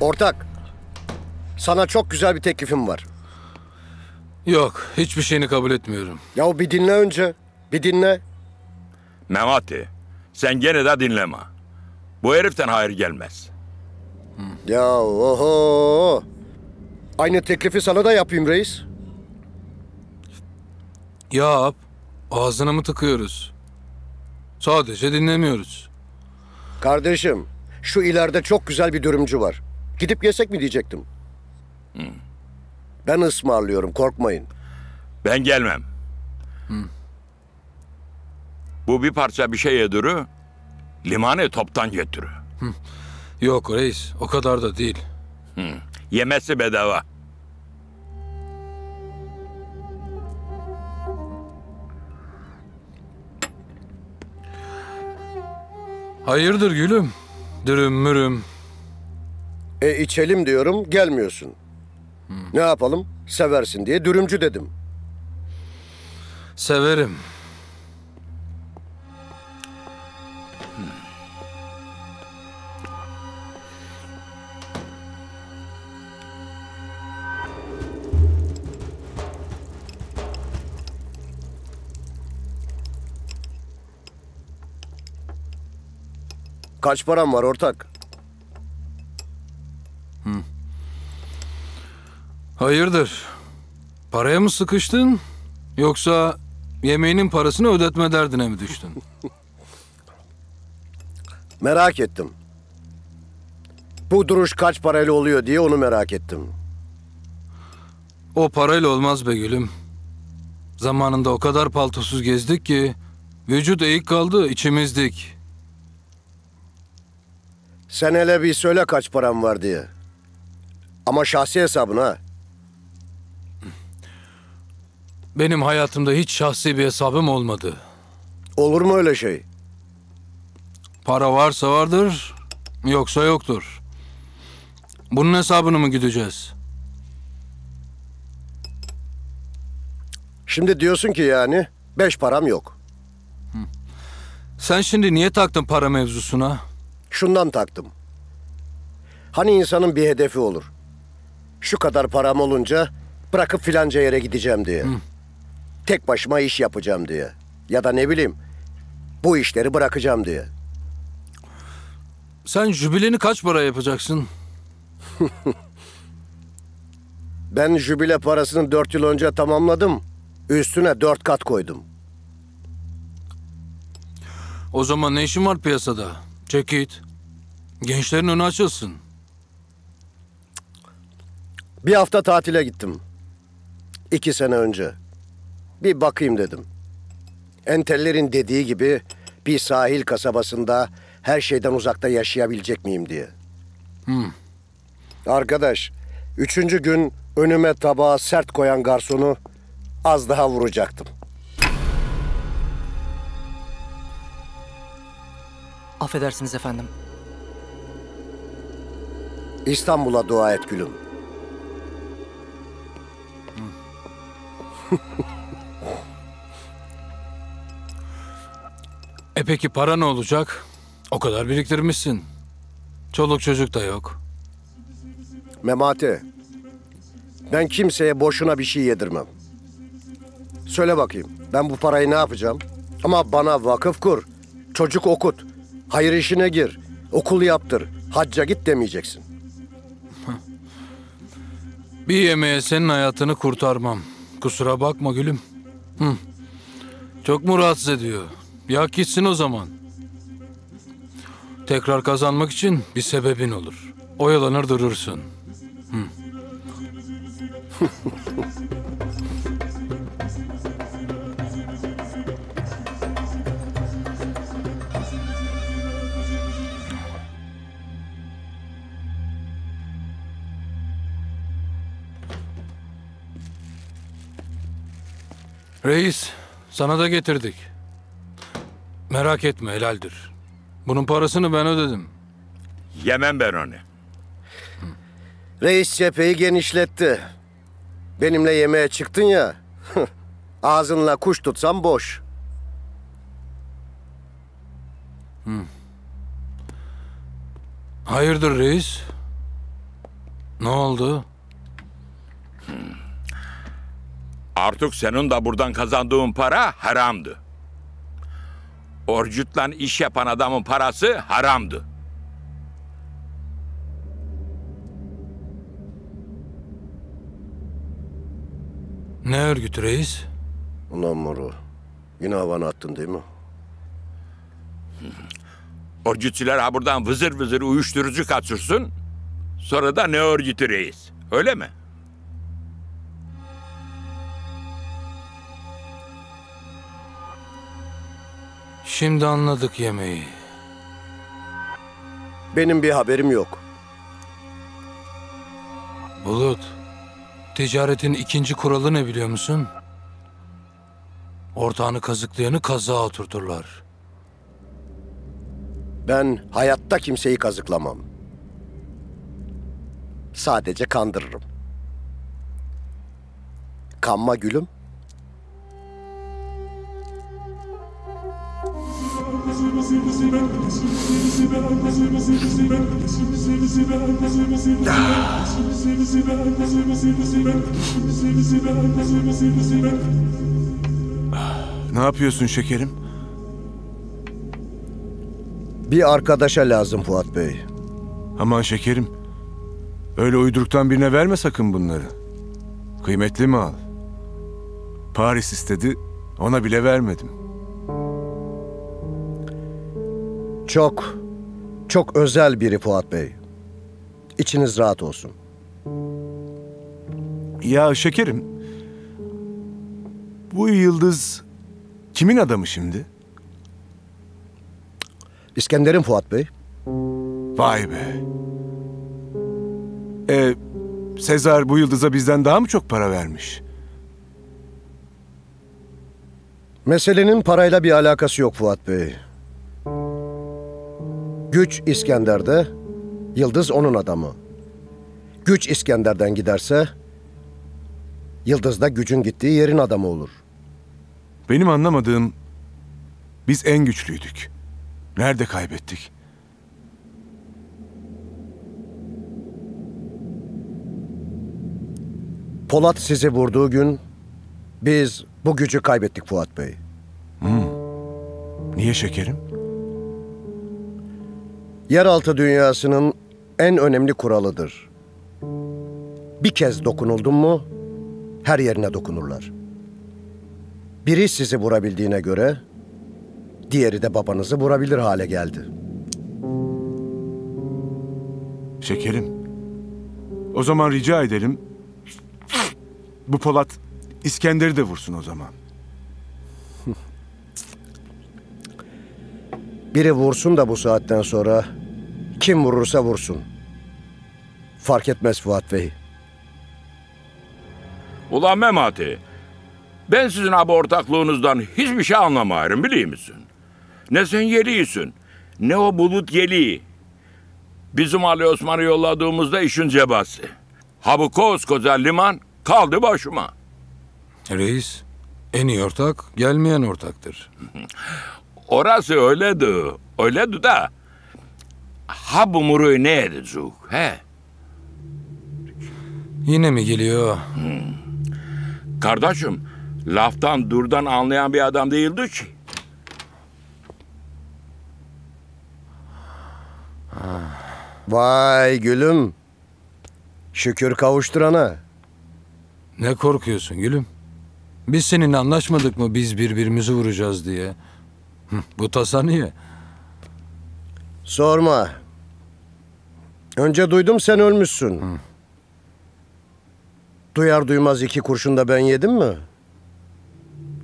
Ortak. Sana çok güzel bir teklifim var. Yok, hiçbir şeyini kabul etmiyorum. Ya bir dinle önce. Bir dinle. Memati, sen gene de dinleme. Bu heriften hayır gelmez. Ya oho. Aynı teklifi sana da yapayım reis. Yap, ağzına mı tıkıyoruz? Sadece dinlemiyoruz. Kardeşim, şu ileride çok güzel bir dürümcü var. Gidip yesek mi diyecektim. Ben ısmarlıyorum, korkmayın. Ben gelmem. Bu bir parça bir şey yedürü, limanı toptan götürü. Yok reis, o kadar da değil. Yemesi bedava. Hayırdır gülüm? Dürüm mürüm. E içelim diyorum, gelmiyorsun. Ne yapalım? Seversin diye dürümcü dedim. Severim. Kaç param var ortak? Hayırdır? Paraya mı sıkıştın? Yoksa yemeğinin parasını ödetme derdine mi düştün? Merak ettim. Bu duruş kaç parayla oluyor diye onu merak ettim. O parayla olmaz be gülüm. Zamanında o kadar paltosuz gezdik ki vücut eğik kaldı içimizdik. Sen hele bir söyle kaç param var diye. Ama şahsi hesabın ha. Benim hayatımda hiç şahsi bir hesabım olmadı. Olur mu öyle şey? Para varsa vardır, yoksa yoktur. Bunun hesabını mı gideceğiz? Şimdi diyorsun ki yani beş param yok. Sen şimdi niye taktın para mevzusuna? Şundan taktım. Hani insanın bir hedefi olur. Şu kadar param olunca bırakıp filanca yere gideceğim diye. Tek başıma iş yapacağım diye. Ya da ne bileyim bu işleri bırakacağım diye. Sen jübileni kaç para yapacaksın? Ben jübile parasını dört yıl önce tamamladım. Üstüne dört kat koydum. O zaman ne işin var piyasada? Çek git. Gençlerin önü açılsın. Bir hafta tatile gittim. İki sene önce. Bir bakayım dedim. Entellerin dediği gibi bir sahil kasabasında her şeyden uzakta yaşayabilecek miyim diye. Arkadaş, üçüncü gün önüme tabağa sert koyan garsonu az daha vuracaktım. Affedersiniz efendim. İstanbul'a dua et gülüm. E peki para ne olacak? O kadar biriktirmişsin. Çoluk çocuk da yok. Memati, ben kimseye boşuna bir şey yedirmem. Söyle bakayım, ben bu parayı ne yapacağım? Ama bana vakıf kur, çocuk okut, hayır işine gir, okul yaptır, hacca git demeyeceksin. Bir yemeğe senin hayatını kurtarmam. Kusura bakma gülüm. Hı. Çok mu rahatsız ediyor? Ya gitsin o zaman. Tekrar kazanmak için bir sebebin olur. Oyalanır durursun. Reis, sana da getirdik. Merak etme helaldir. Bunun parasını ben ödedim. Yemem ben onu. Reis cepheyi genişletti. Benimle yemeğe çıktın ya, ağzınla kuş tutsan boş. Hayırdır reis? Ne oldu? Artık senin de buradan kazandığın para haramdı. Orcutla iş yapan adamın parası haramdı. Ne örgütü reis? Ulan Muro. Yine havanı attın değil mi? Orcutçular ha buradan vızır vızır uyuşturucu kaçırsın. Sonra da ne örgütü reis. Öyle mi? Şimdi anladık yemeği. Benim bir haberim yok. Bulut, ticaretin ikinci kuralı ne biliyor musun? Ortağını kazıklayanı kazığa oturturlar. Ben hayatta kimseyi kazıklamam. Sadece kandırırım. Kanma gülüm. Ne yapıyorsun şekerim? Bir arkadaşa lazım Fuat Bey. Aman şekerim. Öyle uyduruktan birine verme sakın bunları. Kıymetli mal. Paris istedi, ona bile vermedim. Çok, çok özel biri Fuat Bey. İçiniz rahat olsun. Ya şekerim, bu yıldız kimin adamı şimdi? İskender'in Fuat Bey. Vay be. E, Sezar bu yıldıza bizden daha mı çok para vermiş? Meselenin parayla bir alakası yok Fuat Bey. Güç İskender'de, Yıldız onun adamı. Güç İskender'den giderse, Yıldız da gücün gittiği yerin adamı olur. Benim anlamadığım, biz en güçlüydük. Nerede kaybettik? Polat sizi vurduğu gün, biz bu gücü kaybettik Fuat Bey. Niye şekerim? Yeraltı dünyasının en önemli kuralıdır. Bir kez dokunuldun mu, her yerine dokunurlar. Biri sizi vurabildiğine göre, diğeri de babanızı vurabilir hale geldi. Şekerim. O zaman rica edelim. Bu Polat İskender'i de vursun o zaman. Biri vursun da bu saatten sonra, kim vurursa vursun. Fark etmez Fuat Bey. Ulan Memati, ben sizin abi ortaklığınızdan hiçbir şey anlamayırım biliyor musun? Ne sen yeliyorsun, ne o bulut yeli. Bizim Ali Osman'ı yolladığımızda işin cebası. Ha bu koskoca liman kaldı başıma. Reis, en iyi ortak gelmeyen ortaktır. Orası öyleydi, öyleydi da. Ha bu muruyu ne edecek, he? Yine mi geliyor? Kardeşim, laftan durdan anlayan bir adam değildi ki. Vay gülüm. Şükür kavuşturana. Ne korkuyorsun gülüm? Biz seninle anlaşmadık mı biz birbirimizi vuracağız diye? Hı, Bu tasa niye? Sorma. Önce duydum sen ölmüşsün. Duyar duymaz iki kurşun da ben yedim mi?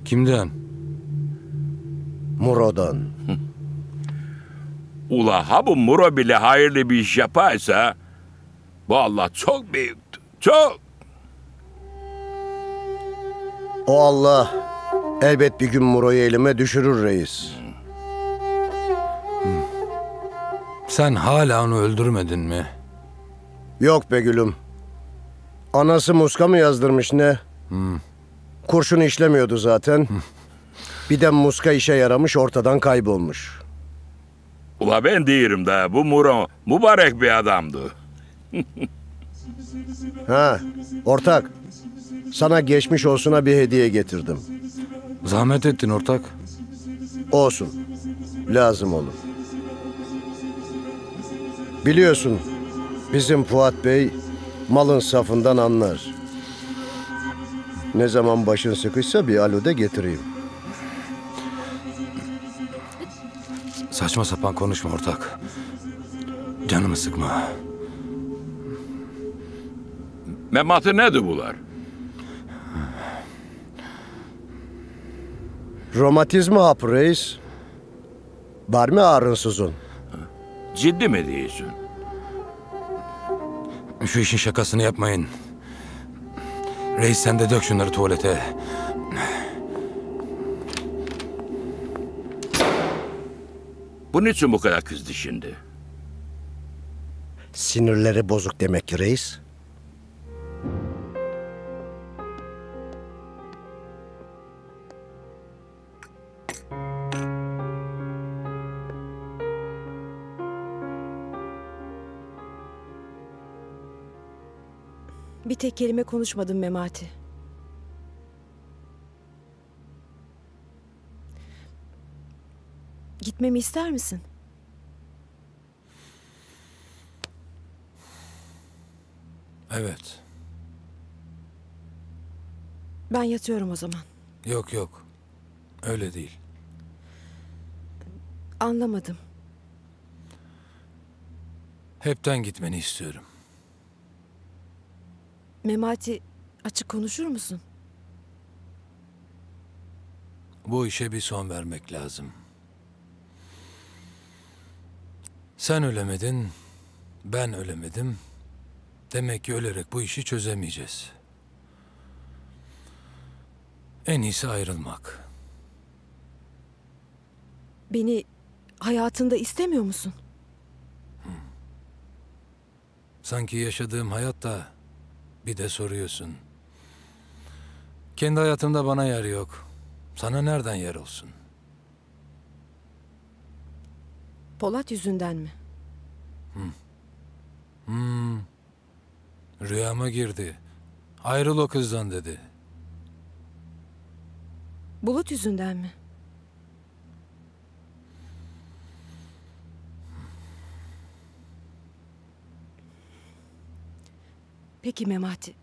Kimden? Muro'dan. Ula ha bu Muro bile hayırlı bir iş yaparsa bu Allah çok büyüktü. Çok. O Allah elbet bir gün Muro'yu elime düşürür reis. Sen hala onu öldürmedin mi? Yok be gülüm. Anası muska mı yazdırmış ne? Kurşun işlemiyordu zaten. Bir de muska işe yaramış ortadan kaybolmuş. Ula ben diyorum da bu Muro mübarek bir adamdı. Ha, ortak. Sana geçmiş olsuna bir hediye getirdim. Zahmet ettin ortak. Olsun. Lazım olur. Biliyorsun bizim Fuat Bey malın safından anlar. Ne zaman başın sıkışsa bir alo de getireyim. Saçma sapan konuşma ortak. Canımı sıkma. Memati nedir bunlar? Romatizma hapı reis. Var mı ağrınsızın? Ciddi mi diyorsun? Şu işin şakasını yapmayın. Reis sen de dök şunları tuvalete. Bunun için bu kadar kızdı şimdi? Sinirleri bozuk demek ki reis. Bir tek kelime konuşmadım Memati. Gitmemi ister misin? Evet. Ben yatıyorum o zaman. Yok yok. Öyle değil. Anlamadım. Hepten gitmeni istiyorum. Memati açık konuşur musun? Bu işe bir son vermek lazım. Sen ölemedin, ben ölemedim. Demek ki ölerek bu işi çözemeyeceğiz. En iyisi ayrılmak. Beni hayatında istemiyor musun? Sanki yaşadığım hayatta bir de soruyorsun. Kendi hayatımda bana yer yok. Sana nereden yer olsun? Polat yüzünden mi? Rüyama girdi. Ayrıl o kızdan dedi. Bulut yüzünden mi? Peki Memati,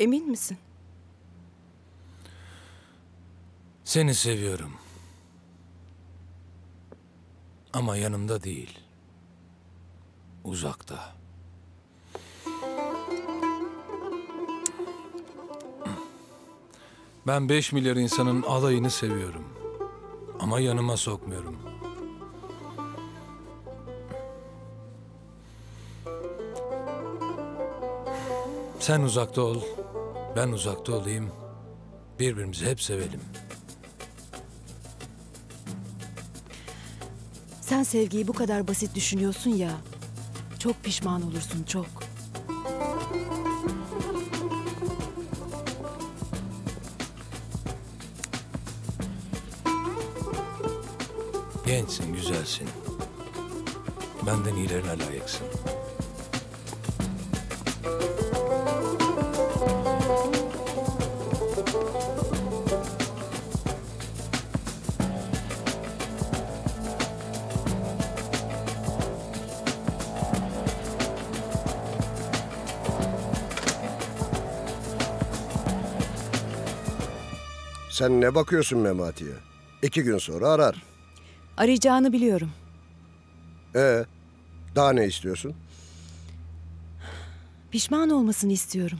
emin misin? Seni seviyorum. Ama yanımda değil. Uzakta. Ben 5 milyar insanın alayını seviyorum. Ama yanıma sokmuyorum. Sen uzakta ol, ben uzakta olayım. Birbirimizi hep sevelim. Sen sevgiyi bu kadar basit düşünüyorsun ya. Çok pişman olursun çok. Gençsin, güzelsin. Benden iyilerine layıksın. Sen ne bakıyorsun Memati'ye? İki gün sonra arar. Arayacağını biliyorum. Ee, daha ne istiyorsun? Pişman olmasını istiyorum.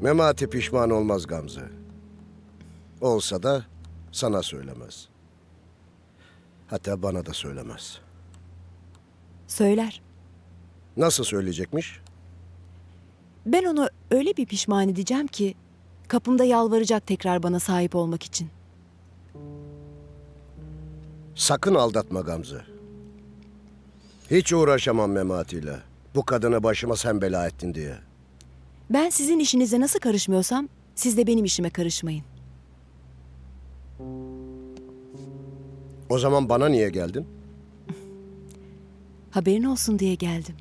Memati pişman olmaz Gamze. Olsa da sana söylemez. Hatta bana da söylemez. Söyler. Nasıl söyleyecekmiş? Ben ona öyle bir pişman edeceğim ki kapımda yalvaracak tekrar bana sahip olmak için. Sakın aldatma Gamze. Hiç uğraşamam Memati'yle. Bu kadını başıma sen bela ettin diye. Ben sizin işinize nasıl karışmıyorsam siz de benim işime karışmayın. O zaman bana niye geldin? Haberin olsun diye geldim.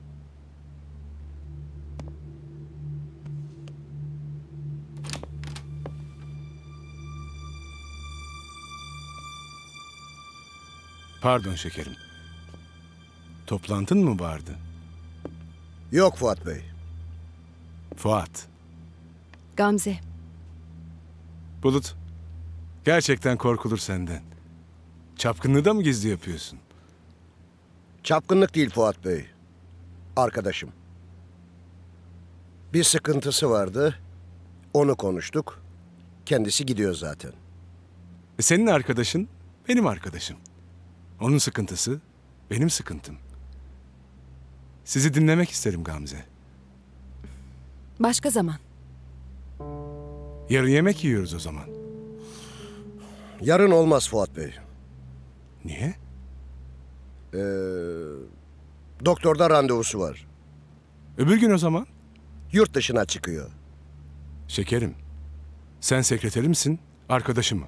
Pardon şekerim. Toplantın mı vardı? Yok Fuat Bey. Fuat. Gamze. Bulut. Gerçekten korkulur senden. Çapkınlığı da mı gizli yapıyorsun? Çapkınlık değil Fuat Bey. Arkadaşım. Bir sıkıntısı vardı. Onu konuştuk. Kendisi gidiyor zaten. E senin arkadaşın benim arkadaşım. Onun sıkıntısı benim sıkıntım. Sizi dinlemek isterim Gamze. Başka zaman. Yarın yemek yiyoruz o zaman. Yarın olmaz Fuat Bey. Niye? Ee, doktorda randevusu var. Öbür gün o zaman. Yurt dışına çıkıyor. Şekerim. Sen sekreterimsin, arkadaşım.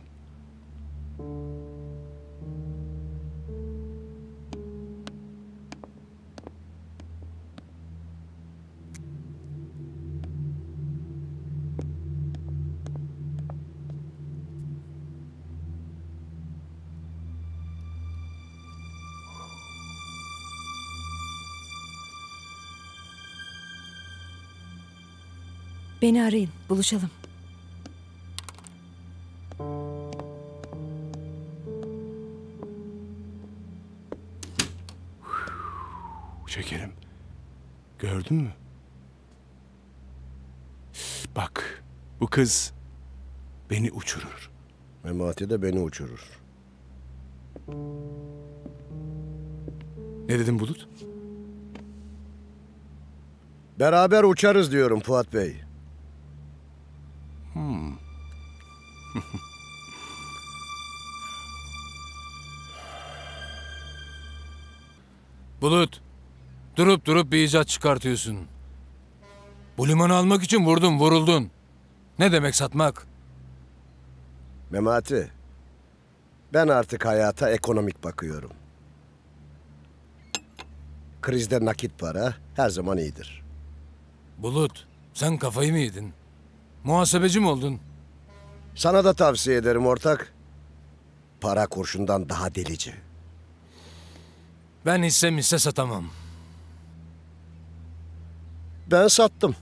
Beni arayın. Buluşalım. Şekerim. Gördün mü? Bak, bu kız beni uçurur. Memati de beni uçurur. Ne dedin Bulut? Beraber uçarız diyorum Fuat Bey. Bulut, durup durup bir icat çıkartıyorsun. Bu limanı almak için vurdun, vuruldun. Ne demek satmak? Memati. Ben artık hayata ekonomik bakıyorum. Krizde nakit para her zaman iyidir. Bulut, sen kafayı mı yedin? Muhasebeci mi oldun? Sana da tavsiye ederim ortak. Para kurşundan daha delici. Ben hisse hisse satamam. Ben sattım.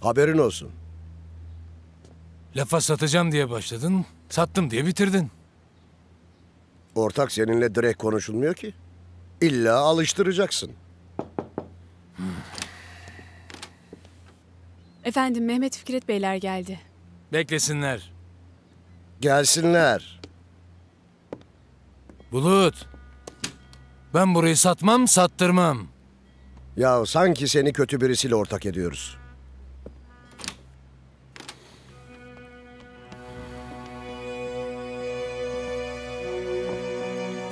Haberin olsun. Lafa satacağım diye başladın, sattım diye bitirdin. Ortak seninle direkt konuşulmuyor ki. İlla alıştıracaksın. Efendim Mehmet Fikret Beyler geldi. Beklesinler. Gelsinler. Bulut, ben burayı satmam, sattırmam. Ya sanki seni kötü birisiyle ortak ediyoruz.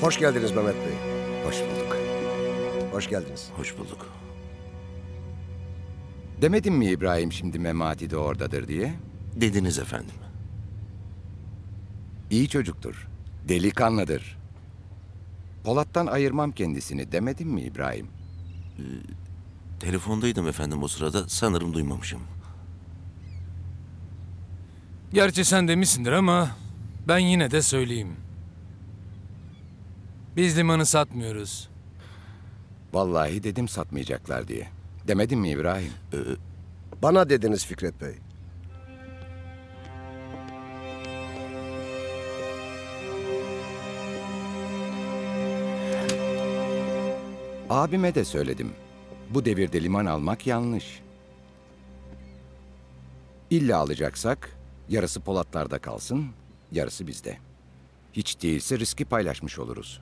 Hoş geldiniz Mehmet Bey. Hoş bulduk. Hoş geldiniz. Hoş bulduk. Demedim mi İbrahim şimdi Memati de oradadır diye? Dediniz efendim. İyi çocuktur. Delikanlıdır. Polat'tan ayırmam kendisini demedim mi İbrahim? Telefondaydım efendim o sırada. Sanırım duymamışım. Gerçi sen demişsindir ama ben yine de söyleyeyim. Biz limanı satmıyoruz. Vallahi dedim satmayacaklar diye. Demedim mi İbrahim? Bana dediniz Fikret Bey. Abime de söyledim. Bu devirde liman almak yanlış. İlla alacaksak yarısı Polatlar'da kalsın, yarısı bizde. Hiç değilse riski paylaşmış oluruz.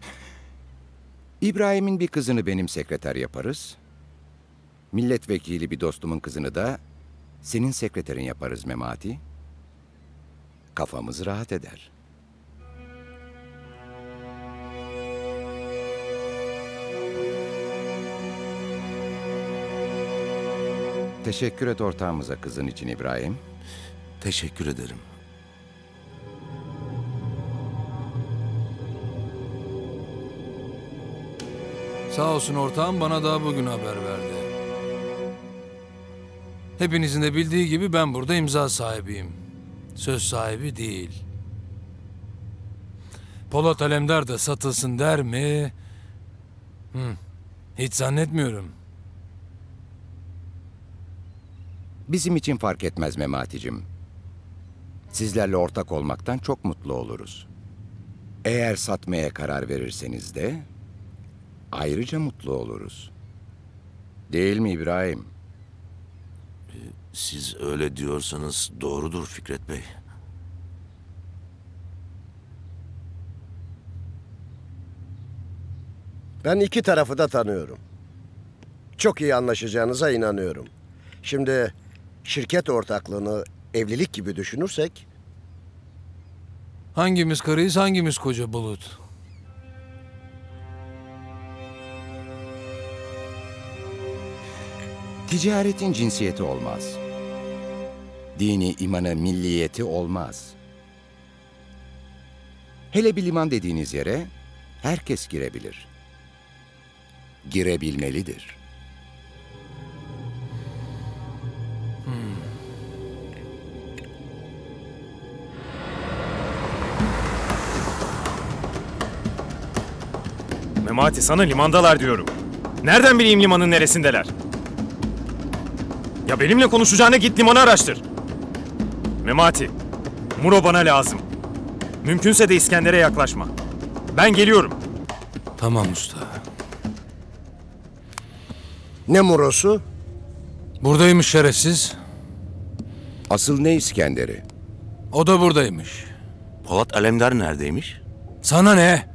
İbrahim'in bir kızını benim sekreter yaparız. Milletvekili bir dostumun kızını da senin sekreterin yaparız Memati. Kafamız rahat eder. Teşekkür et ortağımıza kızın için İbrahim. Teşekkür ederim. Sağ olsun ortağım bana daha bugün haber verdi. Hepinizin de bildiği gibi ben burada imza sahibiyim. Söz sahibi değil. Polat Alemdar da satılsın der mi? Hı, hiç zannetmiyorum. Bizim için fark etmez Memati'cim. Sizlerle ortak olmaktan çok mutlu oluruz. Eğer satmaya karar verirseniz de ayrıca mutlu oluruz. Değil mi İbrahim? Siz öyle diyorsanız doğrudur Fikret Bey. Ben iki tarafı da tanıyorum. Çok iyi anlaşacağınıza inanıyorum. Şimdi şirket ortaklığını evlilik gibi düşünürsek Hangimiz karıyız hangimiz koca bulut? Ticaretin cinsiyeti olmaz. Dini, imanı, milliyeti olmaz. Hele bir liman dediğiniz yere herkes girebilir. Girebilmelidir. Memati sana limandalar diyorum. Nereden bileyim limanın neresindeler? Ya benimle konuşacağına git limanı araştır. Memati, Muro bana lazım. Mümkünse de İskender'e yaklaşma. Ben geliyorum. Tamam usta. ne murosu? Buradaymış şerefsiz. Asıl ne İskender'i? O da buradaymış. Polat Alemdar neredeymiş? Sana ne?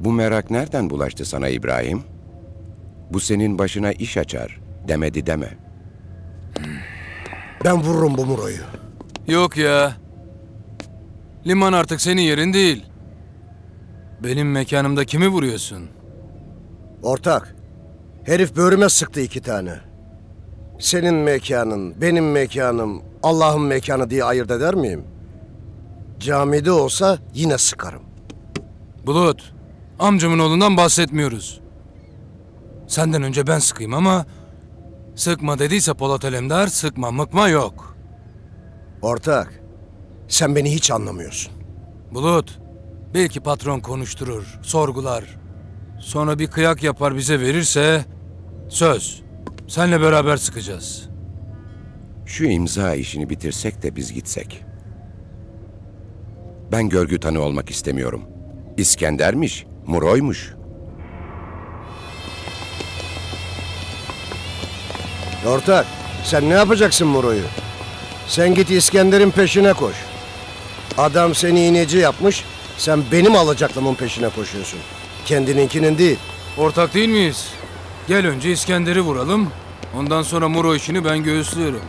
Bu merak nereden bulaştı sana İbrahim? Bu senin başına iş açar demedi deme. Ben vururum bu muroyu. Yok ya. Liman artık senin yerin değil. Benim mekanımda kimi vuruyorsun? Ortak, herif böğrüme sıktı iki tane. Senin mekanın, benim mekanım, Allah'ın mekanı diye ayırt eder miyim? Camide olsa yine sıkarım. Bulut, amcamın oğlundan bahsetmiyoruz. Senden önce ben sıkayım ama... Sıkma dediyse Polat Alemdar, sıkma mıkma yok. Ortak, sen beni hiç anlamıyorsun. Bulut, belki patron konuşturur, sorgular. Sonra bir kıyak yapar bize verirse... Söz, senle beraber sıkacağız. Şu imza işini bitirsek de biz gitsek. Ben görgü tanı olmak istemiyorum. İskender'miş, Muro'ymuş. Ortak, sen ne yapacaksın muroyu? Sen git İskender'in peşine koş. Adam seni iğneci yapmış, sen benim alacaklımın peşine koşuyorsun. Kendininkinin değil. Ortak değil miyiz? Gel önce İskender'i vuralım. Ondan sonra Muro işini ben göğüslüyorum.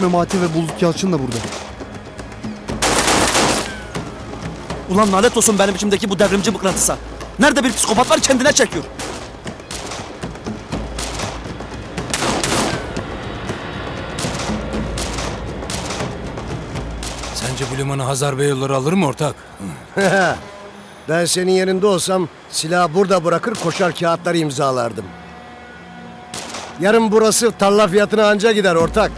Baş Memati ve Bulut Yalçın da burada. Ulan lanet olsun benim içimdeki bu devrimci mıknatısa. Nerede bir psikopat var kendine çekiyor. Sence bu limanı Hazar Beyoğulları alır mı ortak? Ben senin yerinde olsam silahı burada bırakır koşar kağıtları imzalardım. Yarın burası tarla fiyatına anca gider ortak.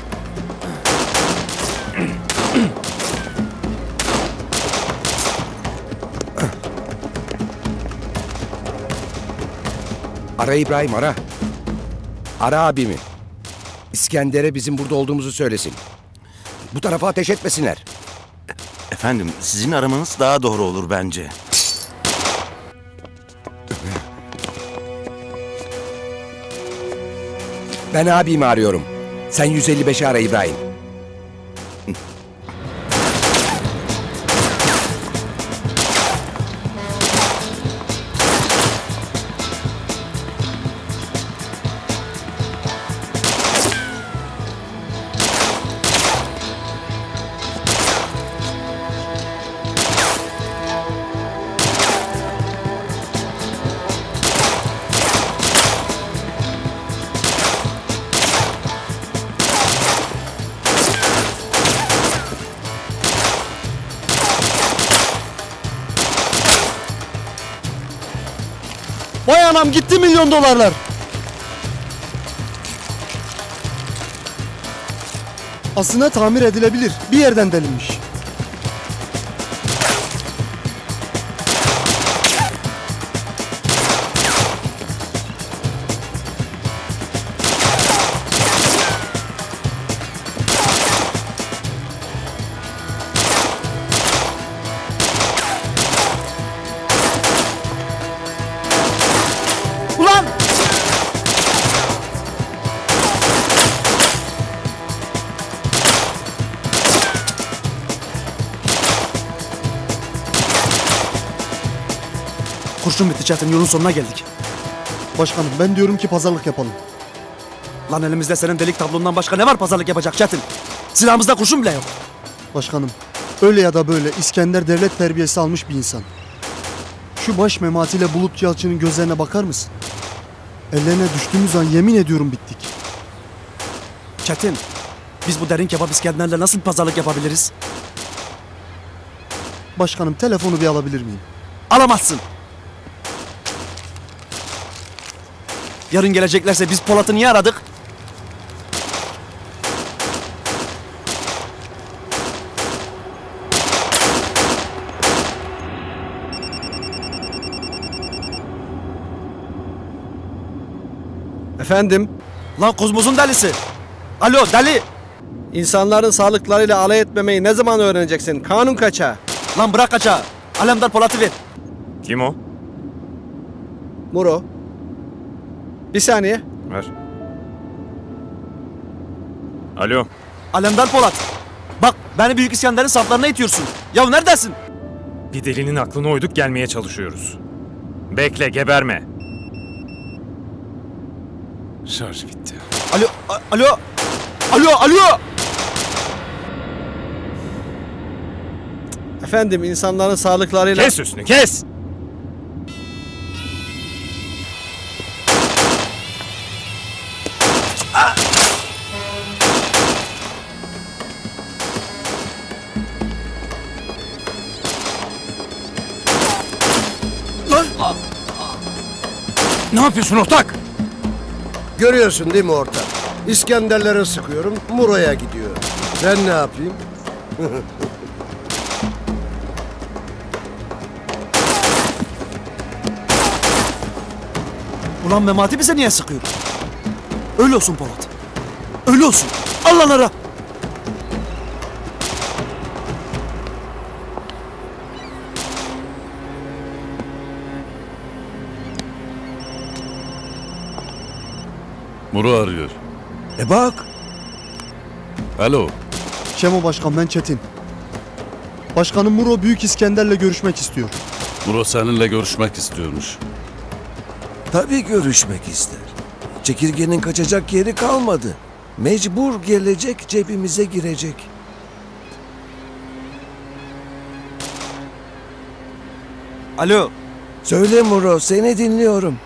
Ara İbrahim ara. Ara abimi. İskender'e bizim burada olduğumuzu söylesin. Bu tarafa ateş etmesinler. Efendim sizin aramanız daha doğru olur bence. Ben abimi arıyorum. Sen 155'i ara İbrahim. Milyon dolarlar. Aslında tamir edilebilir. Bir yerden delinmiş. Çetin yolun sonuna geldik. Başkanım ben diyorum ki pazarlık yapalım. Lan elimizde senin delik tablondan başka ne var pazarlık yapacak Çetin? Silahımızda kurşun bile yok. Başkanım öyle ya da böyle İskender devlet terbiyesi almış bir insan. Şu baş mematiyle Bulut Yalçın'ın gözlerine bakar mısın? Ellerine düştüğümüz an yemin ediyorum bittik. Çetin, biz bu derin kebap İskender'le nasıl bir pazarlık yapabiliriz? Başkanım telefonu bir alabilir miyim? Alamazsın. Yarın geleceklerse biz Polat'ı niye aradık? Efendim, Lan Kozmos'un delisi. Alo deli. insanların sağlıklarıyla alay etmemeyi ne zaman öğreneceksin? Kanun kaça? Lan bırak kaça. Alemdar Polat'ı ver. Kim o? Muro. Bir saniye. Ver. Alo. Alemdar Polat. Bak beni Büyük İskender'in saflarına itiyorsun. Ya neredesin? Bir delinin aklına uyduk gelmeye çalışıyoruz. Bekle geberme. Şarj bitti. Alo, alo. Alo, alo. Efendim, insanların sağlıklarıyla... Kes üstünü kes. Ne yapıyorsun ortak? Görüyorsun değil mi ortak? İskenderlere sıkıyorum, Muro'ya gidiyor. Ben ne yapayım? Ulan Memati bize niye sıkıyor? Öyle olsun Polat. Öyle olsun. Allah Muru arıyor. E bak. Alo. Şemo Başkan ben Çetin. Başkanım Muro Büyük İskender'le görüşmek istiyor. Muro seninle görüşmek istiyormuş. Tabii görüşmek ister. Çekirgenin kaçacak yeri kalmadı. Mecbur gelecek cebimize girecek. Alo. Söyle Muro seni dinliyorum.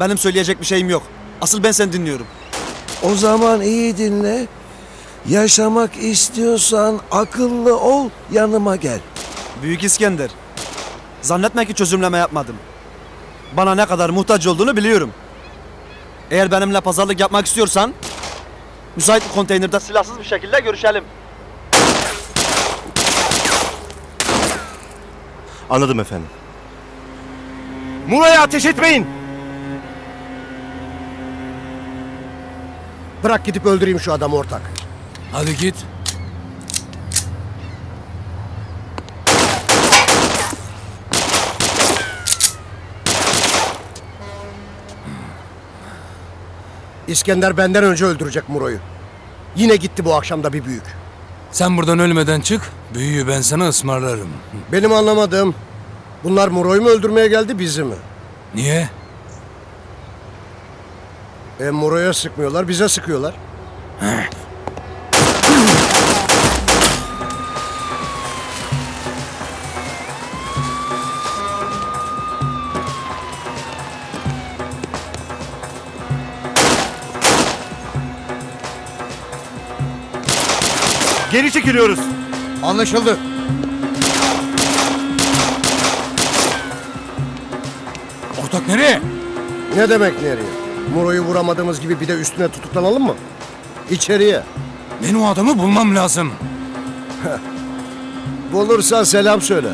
Benim söyleyecek bir şeyim yok. Asıl ben seni dinliyorum. O zaman iyi dinle. Yaşamak istiyorsan akıllı ol yanıma gel. Büyük İskender. Zannetme ki çözümleme yapmadım. Bana ne kadar muhtaç olduğunu biliyorum. Eğer benimle pazarlık yapmak istiyorsan müsait bir konteynerde silahsız bir şekilde görüşelim. Anladım efendim. Mura'ya ateş etmeyin. Bırak gidip öldüreyim şu adamı ortak. Hadi git. İskender benden önce öldürecek Muro'yu. Yine gitti bu akşam da bir büyük. Sen buradan ölmeden çık. Büyüyü ben sana ısmarlarım. Benim anlamadığım bunlar Muro'yu mu öldürmeye geldi bizi mi? Niye? E Muro'ya sıkmıyorlar bize sıkıyorlar. Geri çekiliyoruz. Anlaşıldı. Ortak nereye? Ne demek nereye? Muro'yu vuramadığımız gibi bir de üstüne tutuklanalım mı? İçeriye. Benim o adamı bulmam lazım. Bulursan selam söyle.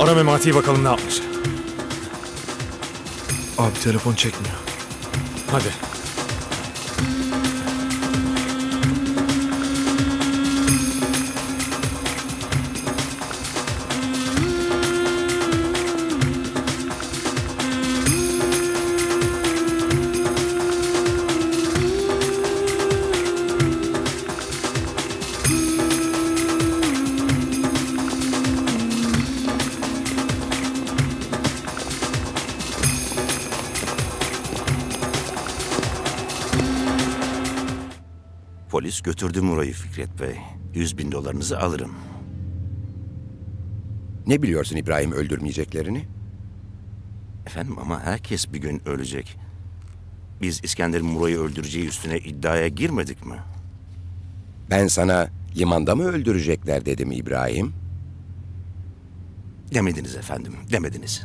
Ara Memati'yi bakalım ne yapmış. Abi telefon çekmiyor. Hadi. Polis götürdü Muro'yu Fikret Bey. Yüz bin dolarınızı alırım. Ne biliyorsun İbrahim öldürmeyeceklerini? Efendim ama herkes bir gün ölecek. Biz İskender'in Muro'yu öldüreceği üstüne iddiaya girmedik mi? Ben sana limanda mı öldürecekler dedim İbrahim. Demediniz efendim, demediniz.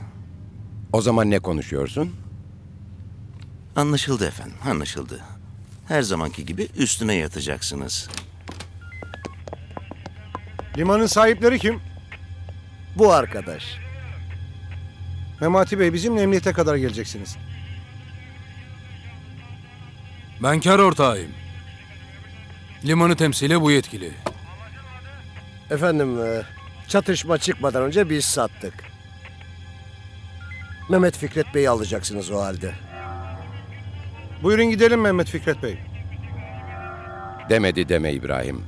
O zaman ne konuşuyorsun? Anlaşıldı efendim, anlaşıldı. Her zamanki gibi üstüne yatacaksınız. Limanın sahipleri kim? Bu arkadaş. Memati Bey bizimle emniyete kadar geleceksiniz. Ben kar ortağıyım. Limanı temsile bu yetkili. Efendim e, çatışma çıkmadan önce biz sattık. Mehmet Fikret Bey'i alacaksınız o halde. Buyurun gidelim Mehmet Fikret Bey. Demedi deme İbrahim.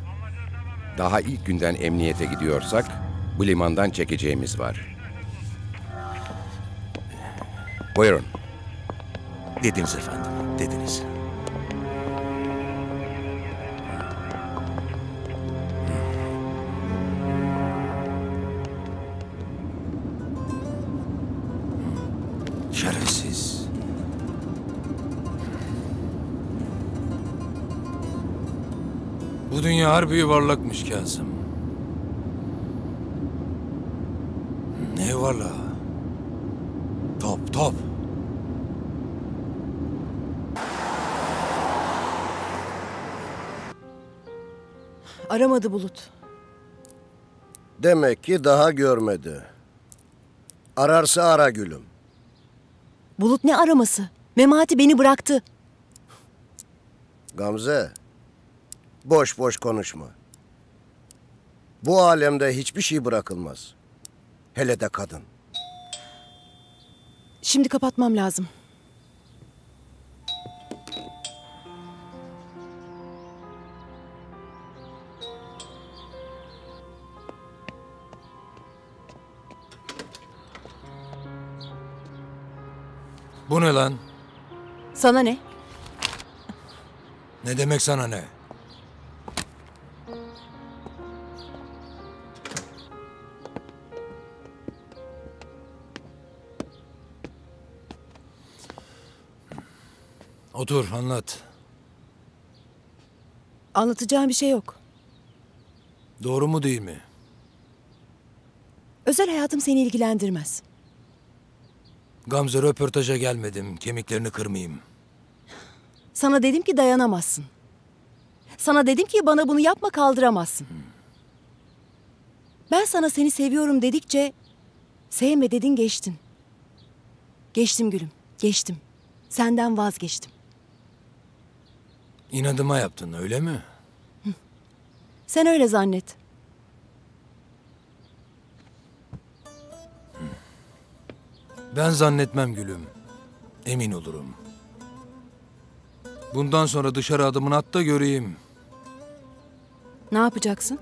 Daha ilk günden emniyete gidiyorsak bu limandan çekeceğimiz var. Buyurun. Dediniz efendim, dediniz. Harbi yuvarlakmış Kasım. Ne yuvarlağı? Top, top. Aramadı Bulut. Demek ki daha görmedi. Ararsa ara gülüm. Bulut ne araması? Memati beni bıraktı. Gamze, boş boş konuşma. Bu alemde hiçbir şey bırakılmaz. Hele de kadın. Şimdi kapatmam lazım. Bu ne lan? Sana ne? Ne demek sana ne? Otur anlat. Anlatacağım bir şey yok. Doğru mu değil mi? Özel hayatım seni ilgilendirmez. Gamze röportaja gelmedim. Kemiklerini kırmayayım. Sana dedim ki dayanamazsın. Sana dedim ki bana bunu yapma kaldıramazsın. Ben sana seni seviyorum dedikçe sevme dedin geçtin. Geçtim gülüm, geçtim. Senden vazgeçtim. İnadıma yaptın öyle mi? Sen öyle zannet. Ben zannetmem gülüm. Emin olurum. Bundan sonra dışarı adımını at da göreyim. Ne yapacaksın?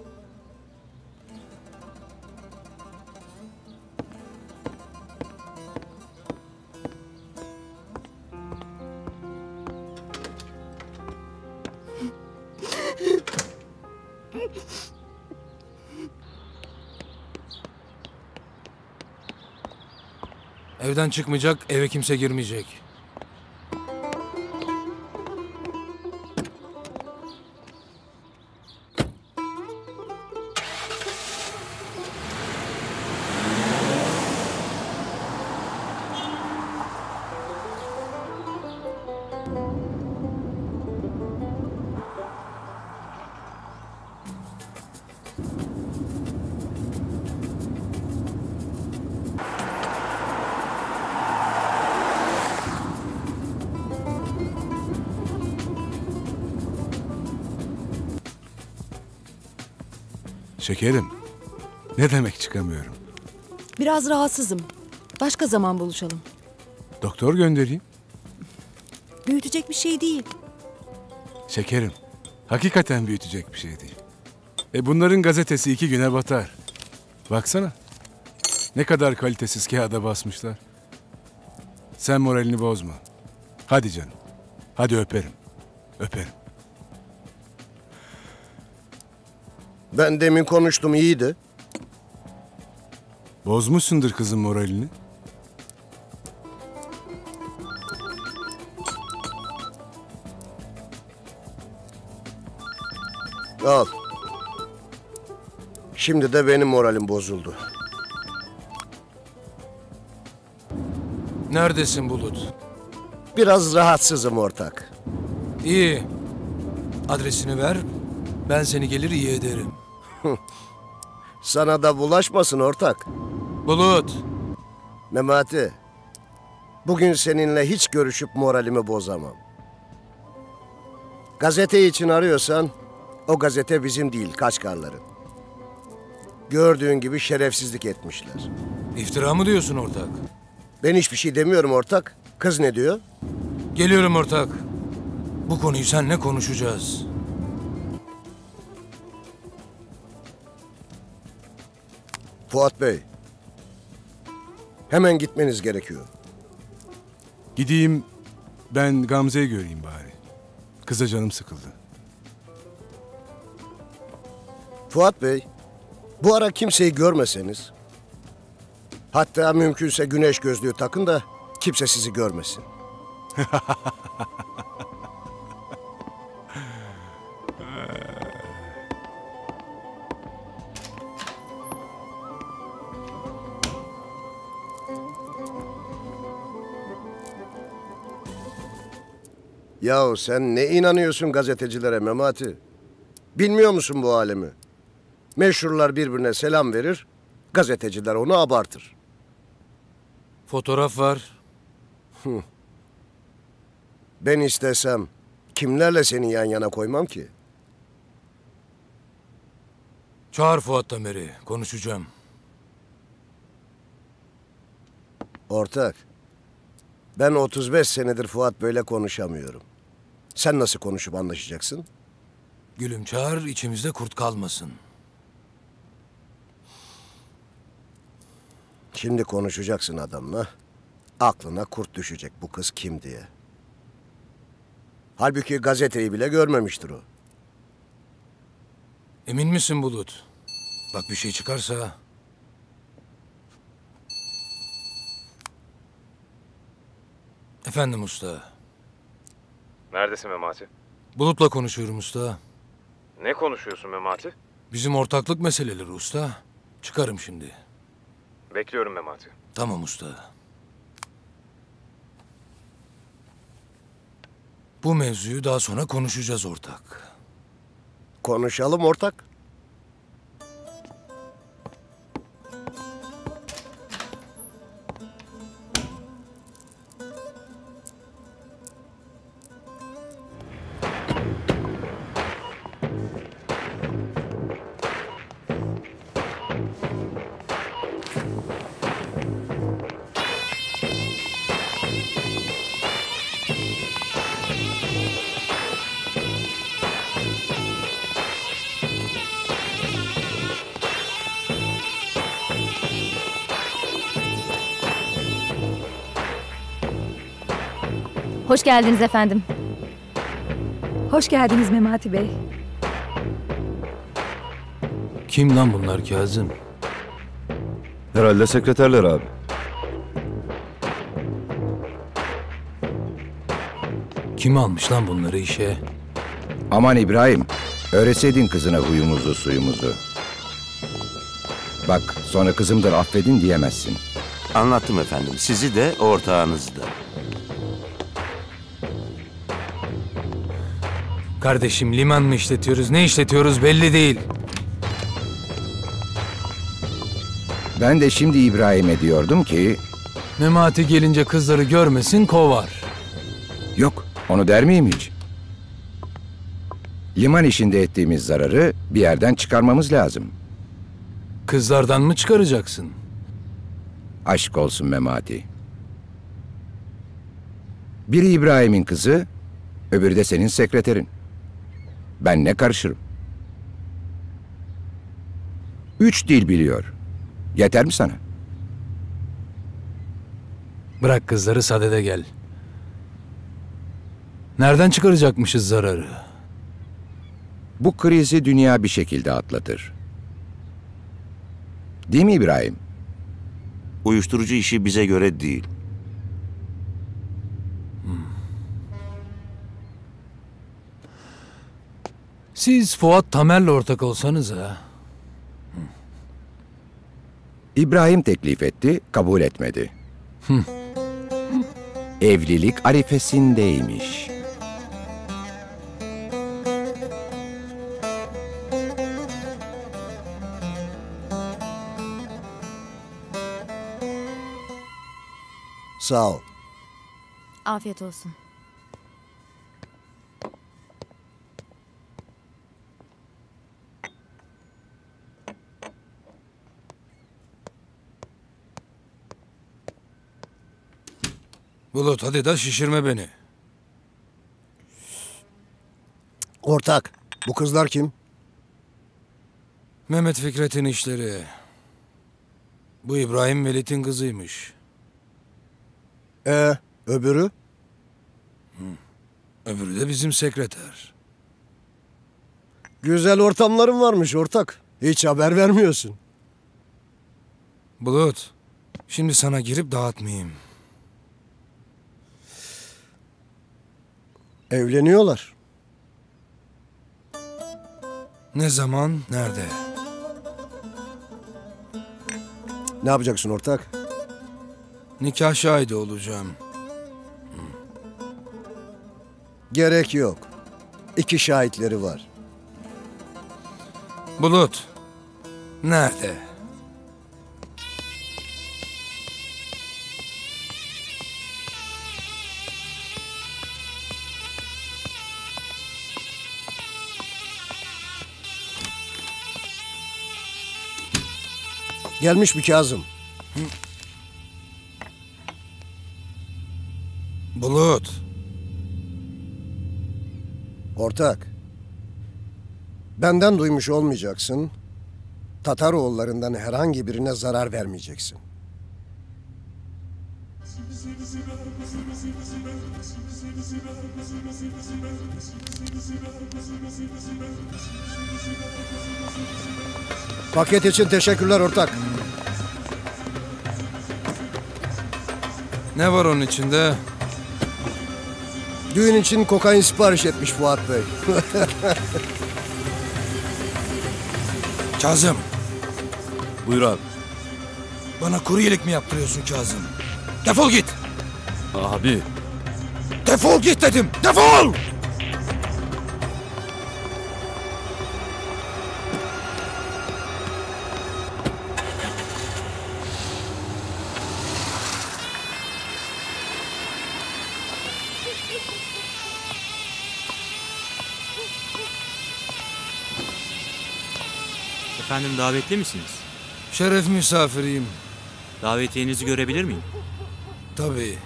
Evden çıkmayacak, eve kimse girmeyecek. Şekerim. Ne demek çıkamıyorum? Biraz rahatsızım. Başka zaman buluşalım. Doktor göndereyim. Büyütecek bir şey değil. Şekerim. Hakikaten büyütecek bir şey değil. E bunların gazetesi iki güne batar. Baksana. Ne kadar kalitesiz kağıda basmışlar. Sen moralini bozma. Hadi canım. Hadi öperim. Öperim. Ben demin konuştum iyiydi. Bozmuşsundur kızın moralini. Al. Şimdi de benim moralim bozuldu. Neredesin Bulut? Biraz rahatsızım ortak. İyi. Adresini ver. Ben seni gelir iyi ederim. Sana da bulaşmasın ortak. Bulut. Memati. Bugün seninle hiç görüşüp moralimi bozamam. Gazete için arıyorsan o gazete bizim değil Kaçkarların. Gördüğün gibi şerefsizlik etmişler. İftira mı diyorsun ortak? Ben hiçbir şey demiyorum ortak. Kız ne diyor? Geliyorum ortak. Bu konuyu seninle konuşacağız. Fuat Bey. Hemen gitmeniz gerekiyor. Gideyim ben Gamze'yi göreyim bari. Kıza canım sıkıldı. Fuat Bey, bu ara kimseyi görmeseniz, hatta mümkünse güneş gözlüğü takın da kimse sizi görmesin. Yahu sen ne inanıyorsun gazetecilere Memati? Bilmiyor musun bu alemi? Meşhurlar birbirine selam verir, gazeteciler onu abartır. Fotoğraf var. Ben istesem kimlerle seni yan yana koymam ki? Çağır Fuat Tamer'i. Konuşacağım. Ortak, ben 35 senedir Fuat böyle konuşamıyorum. Sen nasıl konuşup anlaşacaksın? Gülüm çağır içimizde kurt kalmasın. Şimdi konuşacaksın adamla. Aklına kurt düşecek bu kız kim diye. Halbuki gazeteyi bile görmemiştir o. Emin misin Bulut? Bak bir şey çıkarsa... Efendim usta. Neredesin Memati? Bulut'la konuşuyorum usta. Ne konuşuyorsun Memati? Bizim ortaklık meseleleri usta. Çıkarım şimdi. Bekliyorum Memati. Tamam usta. Bu mevzuyu daha sonra konuşacağız ortak. Konuşalım ortak. Geldiniz efendim. Hoş geldiniz Memati Bey. Kim lan bunlar Kazım? Herhalde sekreterler abi. Kim almış lan bunları işe? Aman İbrahim, öğretseydin kızına huyumuzu suyumuzu. Bak sonra kızımdır affedin diyemezsin. Anlattım efendim. Sizi de ortağınızı da. Kardeşim liman mı işletiyoruz, ne işletiyoruz belli değil. Ben de şimdi İbrahim'e diyordum ki... Memati gelince kızları görmesin kovar. Yok, onu der miyim hiç? Liman işinde ettiğimiz zararı bir yerden çıkarmamız lazım. Kızlardan mı çıkaracaksın? Aşk olsun Memati. Biri İbrahim'in kızı, öbürü de senin sekreterin. Ben ne karışırım? Üç dil biliyor. Yeter mi sana? Bırak kızları sadede gel. Nereden çıkaracakmışız zararı? Bu krizi dünya bir şekilde atlatır. Değil mi İbrahim? Uyuşturucu işi bize göre değil. Siz Fuat Tamer'le ortak olsanız ha. İbrahim teklif etti, kabul etmedi. Evlilik arifesindeymiş. Sağ ol. Afiyet olsun. Bulut hadi da şişirme beni. Ortak, bu kızlar kim? Mehmet Fikret'in işleri. Bu İbrahim Velit'in kızıymış. Ee, öbürü? Öbürü de bizim sekreter. Güzel ortamların varmış ortak. Hiç haber vermiyorsun. Bulut, şimdi sana girip dağıtmayayım. Evleniyorlar. Ne zaman, nerede? Ne yapacaksın ortak? Nikah şahidi olacağım. Gerek yok. İki şahitleri var. Bulut, nerede? Gelmiş bir Kazım. Bulut. Ortak. Benden duymuş olmayacaksın. Tataroğullarından herhangi birine zarar vermeyeceksin. Paket için teşekkürler ortak. Ne var onun içinde? Düğün için kokain sipariş etmiş Fuat Bey. Kazım, Buyur abi. bana kuryelik mi yaptırıyorsun Kazım? Defol git! Abi. Defol git dedim! Defol! Efendim davetli misiniz? Şeref misafiriyim. Davetiyenizi görebilir miyim? Tabii.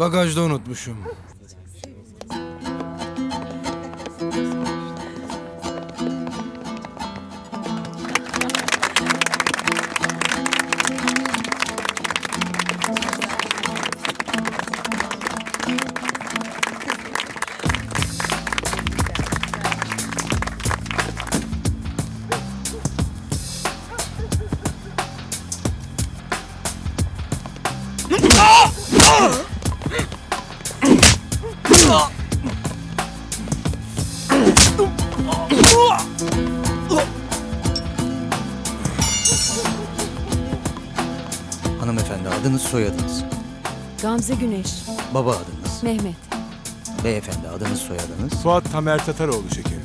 Bagajda unutmuşum. Gamze Güneş. Baba adınız. Mehmet. Beyefendi adınız soyadınız. Fuat Tamer Tataroğlu şekerim.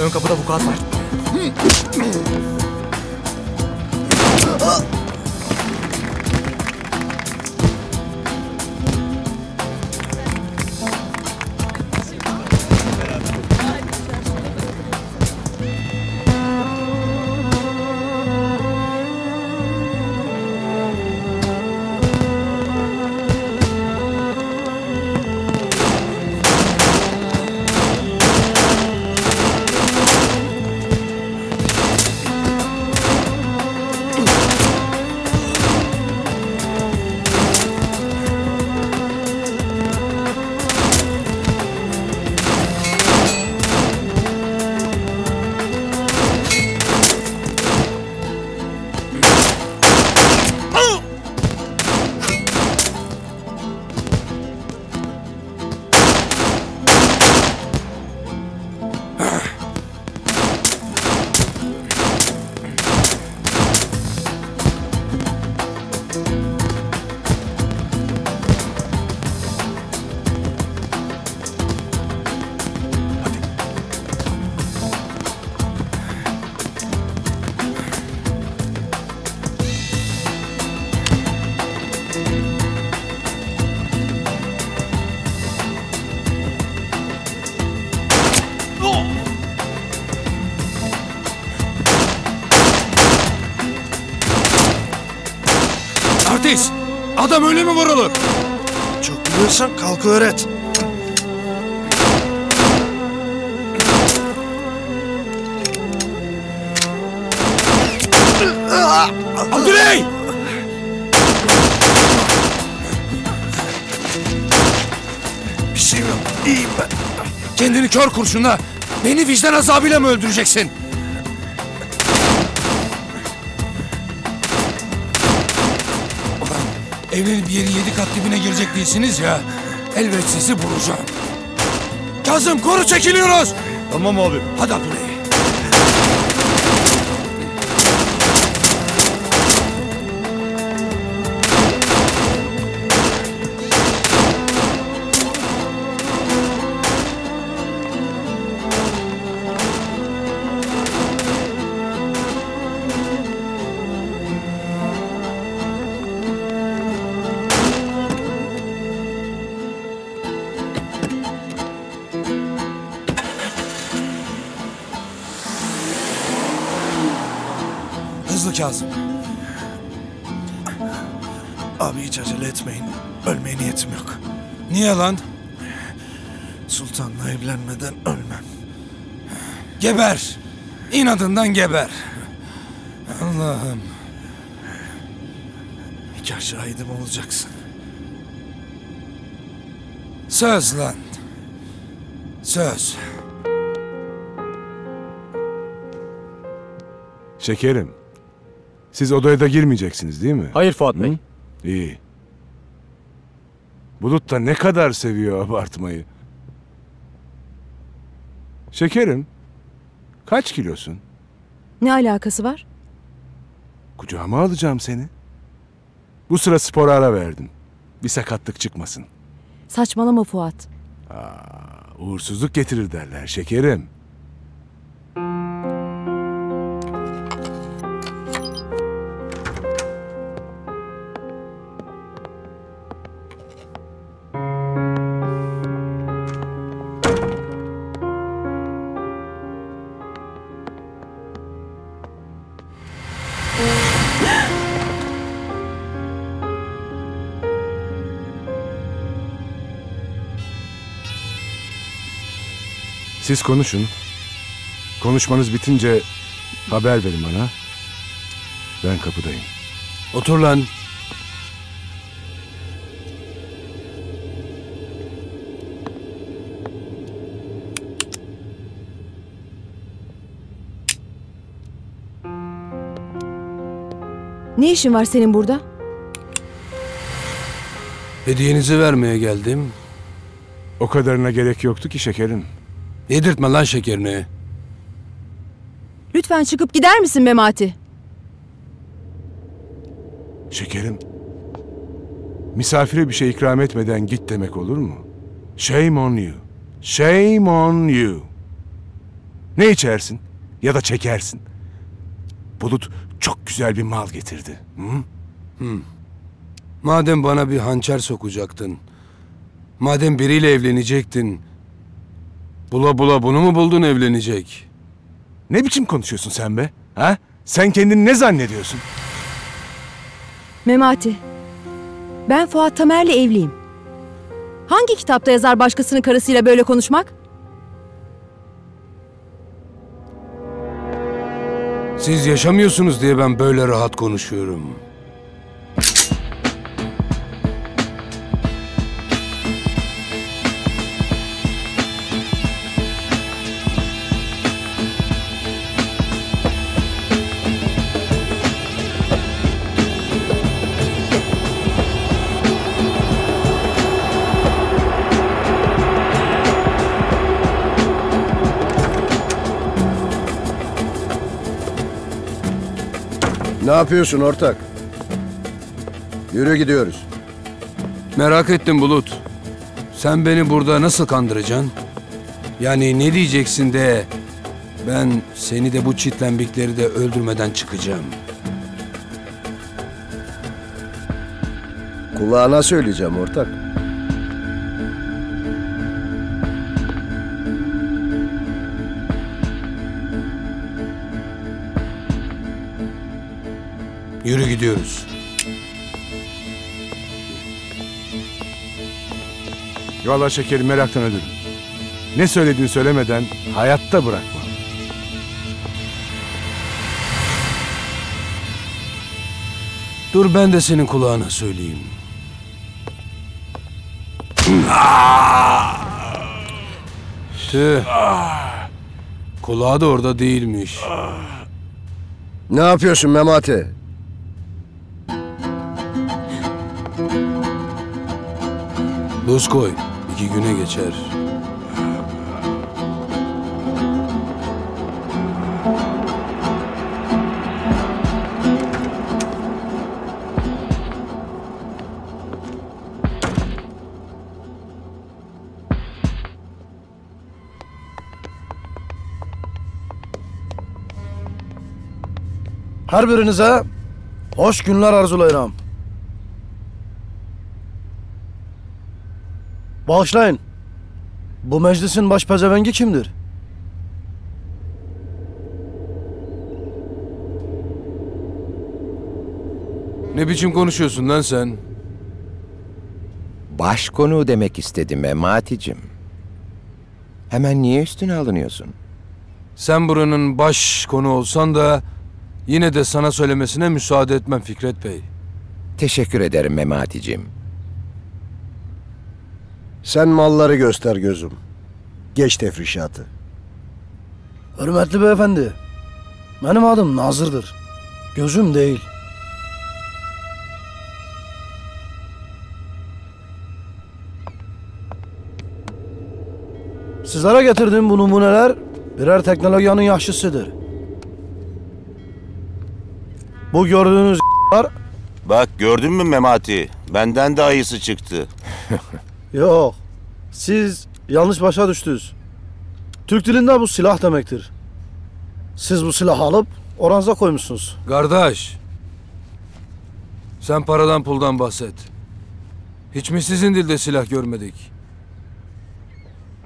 Ön kapıda vukuat var. Adam öyle mi vurulur? Çok biliyorsan kalk öğret. Abdüley! Bir şey yok. İyiyim ben. Kendini kör kurşunla beni vicdan azabıyla mı öldüreceksin? Evlenip yeri yedi kat dibine girecek değilsiniz ya. Elbet sizi bulacağım. Kazım koru çekiliyoruz. Tamam abi. Hadi Abdüley. Geber. İnadından geber. Allah'ım. Nikah şahidim olacaksın. Söz lan. Söz. Şekerim. Siz odaya da girmeyeceksiniz değil mi? Hayır Fuat Bey. İyi. Bulut da ne kadar seviyor abartmayı. Şekerim. Kaç kilosun? Ne alakası var? Kucağıma alacağım seni. Bu sıra spora ara verdim. Bir sakatlık çıkmasın. Saçmalama Fuat. Uğursuzluk getirir derler şekerim. Siz konuşun. Konuşmanız bitince haber verin bana. Ben kapıdayım. Otur lan. Ne işin var senin burada? Hediyenizi vermeye geldim. O kadarına gerek yoktu ki şekerim. Yedirtme lan şekerini. Lütfen çıkıp gider misin Memati? Şekerim. Misafire bir şey ikram etmeden git demek olur mu? Shame on you. Shame on you. Ne içersin? Ya da çekersin? Bulut çok güzel bir mal getirdi. Hı? Hı. Madem bana bir hançer sokacaktın. Madem biriyle evlenecektin. Bula bula bunu mu buldun evlenecek? Ne biçim konuşuyorsun sen be? Ha? Sen kendini ne zannediyorsun? Memati. Ben Fuat Tamer'le evliyim. Hangi kitapta yazar başkasının karısıyla böyle konuşmak? Siz yaşamıyorsunuz diye ben böyle rahat konuşuyorum. Yapıyorsun ortak? Yürü gidiyoruz. Merak ettim Bulut. Sen beni burada nasıl kandıracaksın? Yani ne diyeceksin de ben seni de bu çitlembikleri de öldürmeden çıkacağım. Kulağına söyleyeceğim ortak. Gidiyoruz. Vallahi şekerim meraktan ölürüm. Ne söylediğini söylemeden hayatta bırakma. Dur ben de senin kulağına söyleyeyim. Tüh. Kulağı da orada değilmiş. Ne yapıyorsun Memati? Buz koy. iki güne geçer. Her birinize hoş günler arzulayıram. Bağışlayın. Bu meclisin baş pezevengi kimdir? Ne biçim konuşuyorsun lan sen? Baş konu demek istedim Memati'cim. Hemen niye üstüne alınıyorsun? Sen buranın baş konu olsan da yine de sana söylemesine müsaade etmem Fikret Bey. Teşekkür ederim Memati'cim. Sen malları göster gözüm. Geç tefrişatı. Hürmetli beyefendi. Benim adım Nazır'dır. Gözüm değil. Sizlere getirdiğim bu numuneler birer teknolojinin yaşlısıdır. Bu gördüğünüz var Bak gördün mü Memati? Benden daha iyisi çıktı. Yok. Siz yanlış başa düştünüz. Türk dilinde bu silah demektir. Siz bu silahı alıp oranıza koymuşsunuz. Kardeş. Sen paradan puldan bahset. Hiç mi sizin dilde silah görmedik?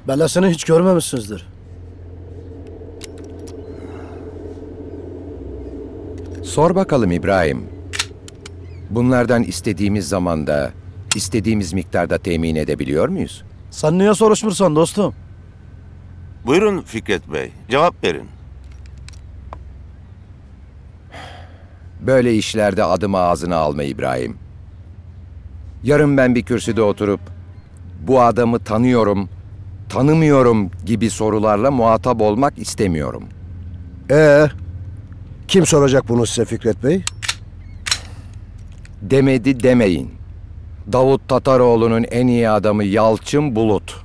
Bellesini hiç görmemişsinizdir. Sor bakalım İbrahim. Bunlardan istediğimiz zamanda, istediğimiz miktarda temin edebiliyor muyuz? Sen niye soruşmursan dostum? Buyurun Fikret Bey, cevap verin. Böyle işlerde adımı ağzına alma İbrahim. Yarın ben bir kürsüde oturup bu adamı tanıyorum, tanımıyorum gibi sorularla muhatap olmak istemiyorum. Ee, kim soracak bunu size Fikret Bey? Demedi demeyin. Davut Tataroğlu'nun en iyi adamı Yalçın Bulut.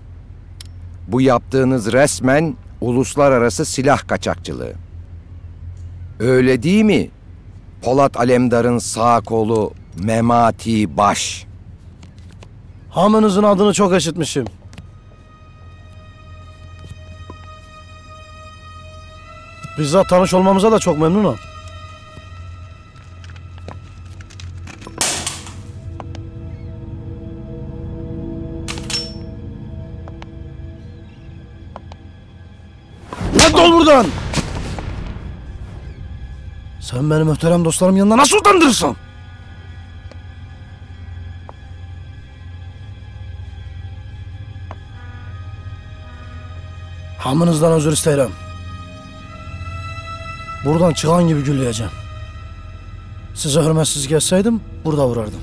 Bu yaptığınız resmen uluslararası silah kaçakçılığı. Öyle değil mi? Polat Alemdar'ın sağ kolu Memati Baş. Hamınızın adını çok eşitmişim. Bizzat tanış olmamıza da çok memnunum. Lan dol buradan! Sen benim muhterem dostlarım yanında nasıl utandırırsın? Hamınızdan özür isterim. Buradan çıkan gibi gülleyeceğim. Size hürmetsizlik etseydim burada vurardım.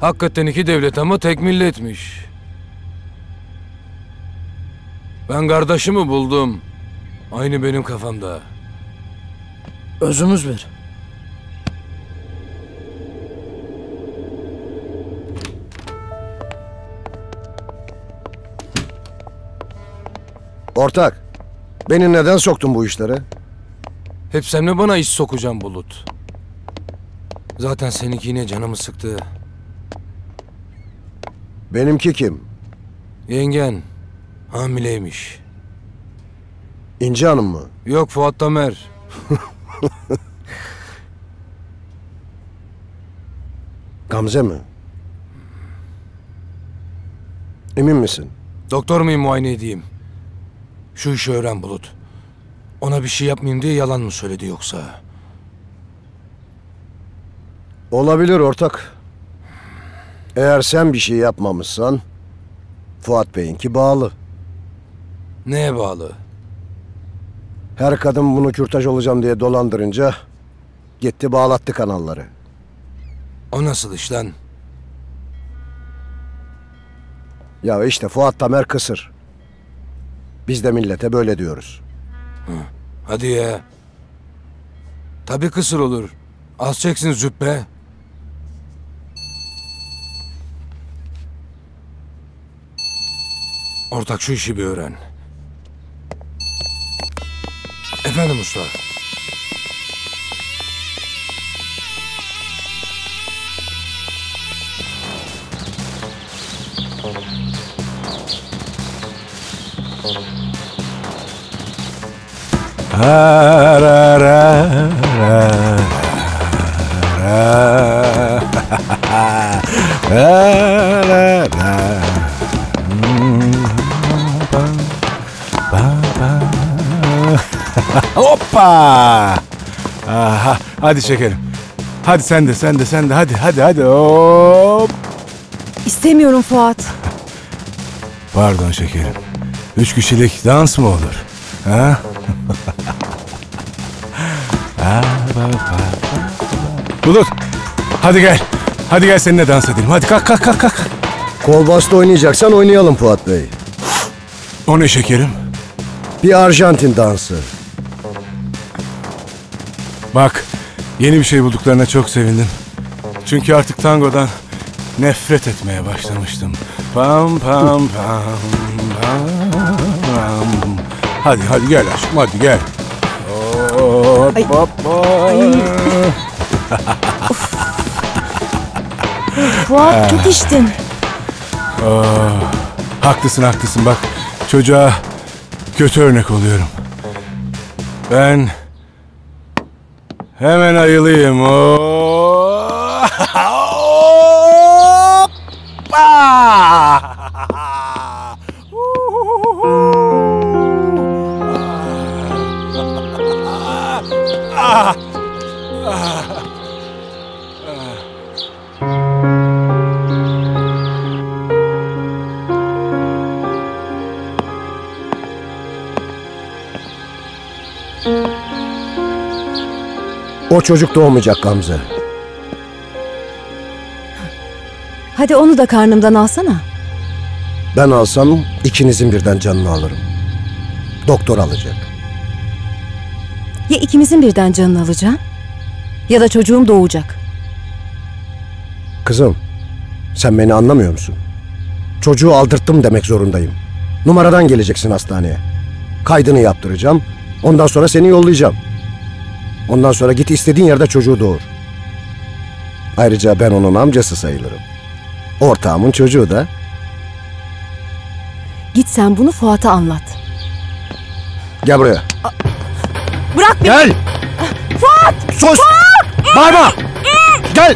Hakikaten iki devlet ama tek milletmiş. Ben kardeşimi buldum. Aynı benim kafamda. Özümüz bir. Ortak, beni neden soktun bu işlere? Hep sen mi bana iş sokacaksın Bulut? Zaten seninki yine canımı sıktı. Benimki kim? Yengen hamileymiş. İnci Hanım mı? Yok Fuat Tamer. Gamze mi? Emin misin? Doktor muyum muayene edeyim? Şu işi öğren Bulut. Ona bir şey yapmayayım diye yalan mı söyledi yoksa? Olabilir ortak. Eğer sen bir şey yapmamışsan Fuat Bey'inki bağlı. Neye bağlı? Her kadın bunu kürtaj olacağım diye dolandırınca gitti bağlattı kanalları. O nasıl iş lan? Ya işte Fuat Tamer kısır. Biz de millete böyle diyoruz. Hadi ya. Tabii kısır olur. Az çeksin züppe. Ortak şu işi bir öğren. Efendim usta. Ha, ra, ra, ra, ra, Hoppa! Aha, hadi şekerim. Hadi sen de sen de sen de hadi hadi hadi hop. İstemiyorum Fuat. Pardon şekerim. Üç kişilik dans mı olur? Ha? Bulut. Hadi gel. Hadi gel seninle dans edelim. Hadi kalk kalk kalk kalk. Kol bastı oynayacaksan oynayalım Fuat Bey. O ne şekerim? Bir Arjantin dansı. Bak yeni bir şey bulduklarına çok sevindim. Çünkü artık tangodan nefret etmeye başlamıştım. Pam pam pam pam. Hadi hadi gel aşkım hadi gel. Hop, hop, hop. Fuat içtin. Aa, haklısın haklısın bak çocuğa kötü örnek oluyorum. Ben hemen ayılayım. Hoppa! O çocuk doğmayacak Gamze. Hadi onu da karnımdan alsana. Ben alsam ikinizin birden canını alırım. Doktor alacak. Ya ikimizin birden canını alacağım ya da çocuğum doğacak. Kızım, sen beni anlamıyor musun? Çocuğu aldırttım demek zorundayım. Numaradan geleceksin hastaneye. Kaydını yaptıracağım. Ondan sonra seni yollayacağım. Ondan sonra git istediğin yerde çocuğu doğur. Ayrıca ben onun amcası sayılırım. Ortağımın çocuğu da. Git sen bunu Fuat'a anlat. Gel buraya. Bırak beni. Gel. Fuat! Sus! Fuat! Bağırma! Gel!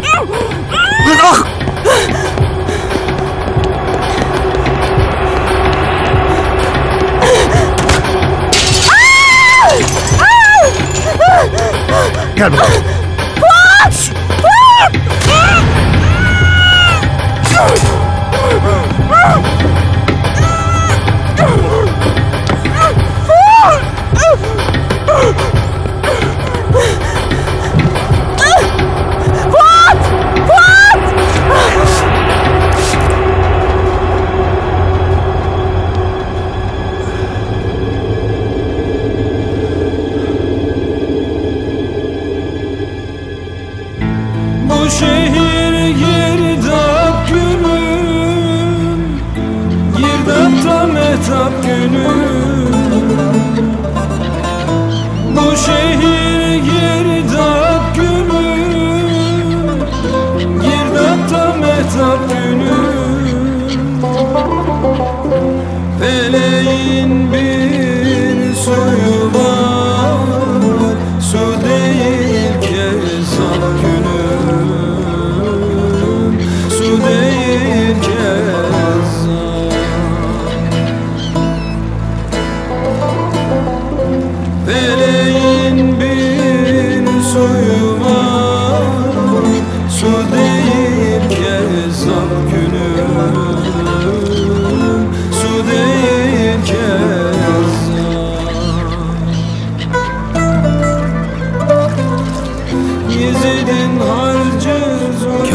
Ah! Gel şehir girdap günüm Girdapta metap günüm. Bu şehir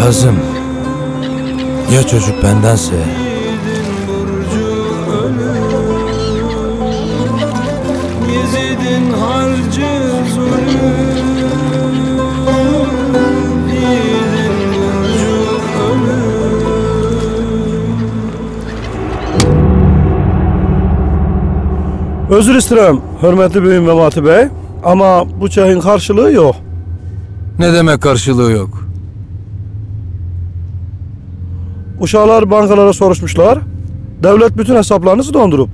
Kazım. Ya çocuk bendense? Yezid'in harcı zulüm Yiğidin burcu ölüm Özür isterim hürmetli büyüğüm Memati Bey. Ama bu çayın karşılığı yok. Ne demek karşılığı yok? Uşağlar bankalara soruşmuşlar. Devlet bütün hesaplarınızı dondurup.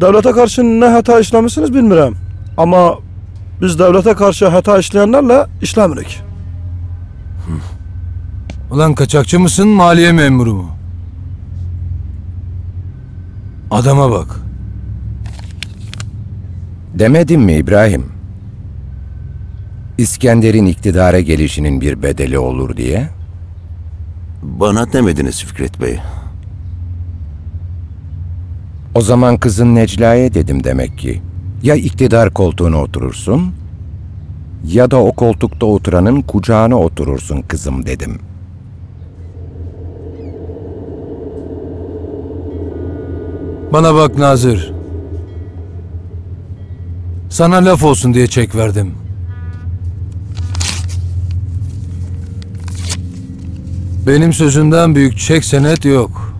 Devlete karşı ne hata işlemişsiniz bilmirəm. Ama biz devlete karşı hata işleyenlerle işlemirik. Ulan kaçakçı mısın, maliye memuru mu? Adama bak. Demedim mi İbrahim? İskender'in iktidara gelişinin bir bedeli olur diye? Bana demediniz Fikret Bey. O zaman kızın Necla'ya dedim demek ki. Ya iktidar koltuğuna oturursun ya da o koltukta oturanın kucağına oturursun kızım dedim. Bana bak Nazır. Sana laf olsun diye çek verdim. Benim sözümden büyük çek senet yok.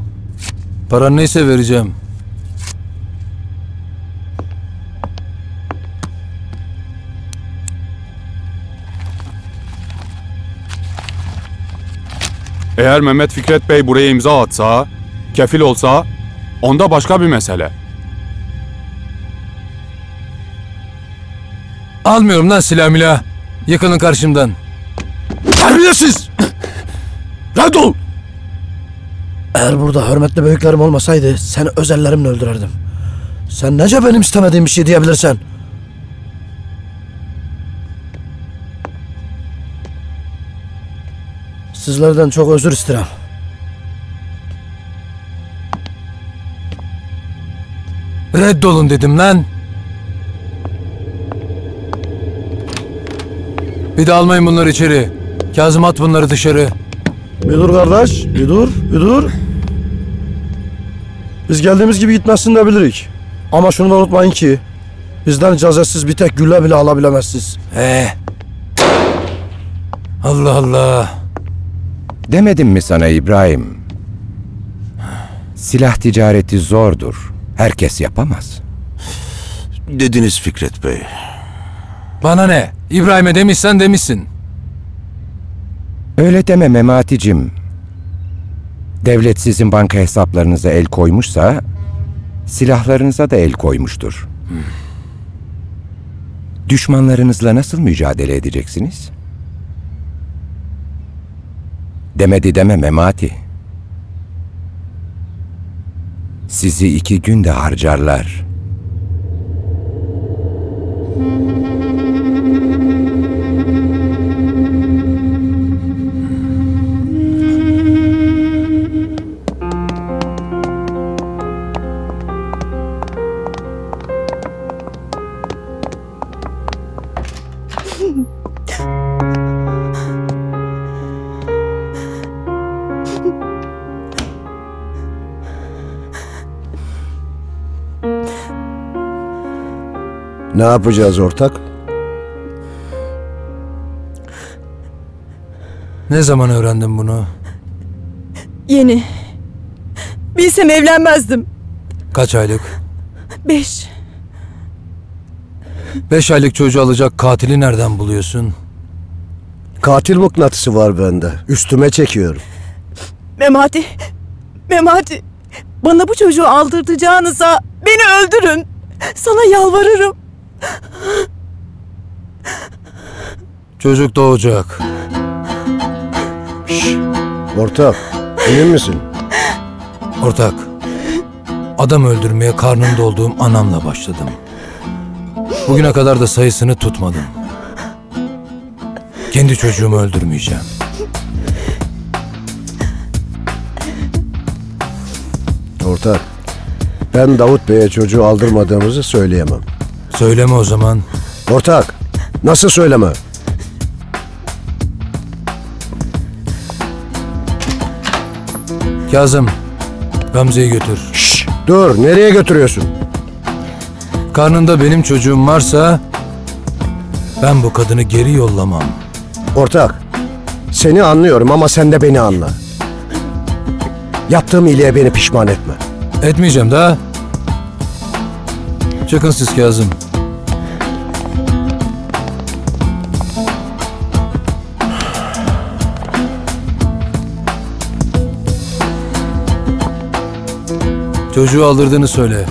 Paran neyse vereceğim. Eğer Mehmet Fikret Bey buraya imza atsa, kefil olsa, onda başka bir mesele. Almıyorum lan silah milah. Yıkılın karşımdan. Terbiyesiz! Red ol! Eğer burada hürmetli büyüklerim olmasaydı seni özellerimle öldürürdüm. Sen nece benim istemediğim bir şey diyebilirsen? Sizlerden çok özür isterim. Reddolun dedim lan. Bir de almayın bunları içeri. Kazım at bunları dışarı. Bir dur kardeş, bir dur, bir dur. Biz geldiğimiz gibi gitmezsin de bilirik. Ama şunu da unutmayın ki bizden icazetsiz bir tek gülle bile alabilemezsiniz. Ee. Allah Allah. Demedim mi sana İbrahim? Silah ticareti zordur. Herkes yapamaz. Dediniz Fikret Bey. Bana ne? İbrahim'e demişsen demişsin. Öyle deme Mematicim. Devlet sizin banka hesaplarınıza el koymuşsa silahlarınıza da el koymuştur. Düşmanlarınızla nasıl mücadele edeceksiniz? Demedi deme Memati. Sizi iki günde harcarlar. Ne yapacağız ortak? Ne zaman öğrendin bunu? Yeni. Bilsem evlenmezdim. Kaç aylık? Beş. Beş aylık çocuğu alacak katili nereden buluyorsun? Katil mıknatısı var bende. Üstüme çekiyorum. Memati. Memati. Bana bu çocuğu aldırtacağınıza beni öldürün. Sana yalvarırım. Çocuk doğacak. Ortak, emin misin? Ortak. Adam öldürmeye karnımda olduğum anamla başladım. Bugüne kadar da sayısını tutmadım. Kendi çocuğumu öldürmeyeceğim. Ortak, ben Davut Bey'e çocuğu aldırmadığımızı söyleyemem. Söyleme o zaman. Ortak, nasıl söyleme? Kazım, Gamze'yi götür. Şşş, dur, nereye götürüyorsun? Karnında benim çocuğum varsa ben bu kadını geri yollamam. Ortak, seni anlıyorum ama sen de beni anla. Yaptığım iyiliğe beni pişman etme. Etmeyeceğim daha. Çıkın siz Kazım. Çocuğu aldırdığını söyle.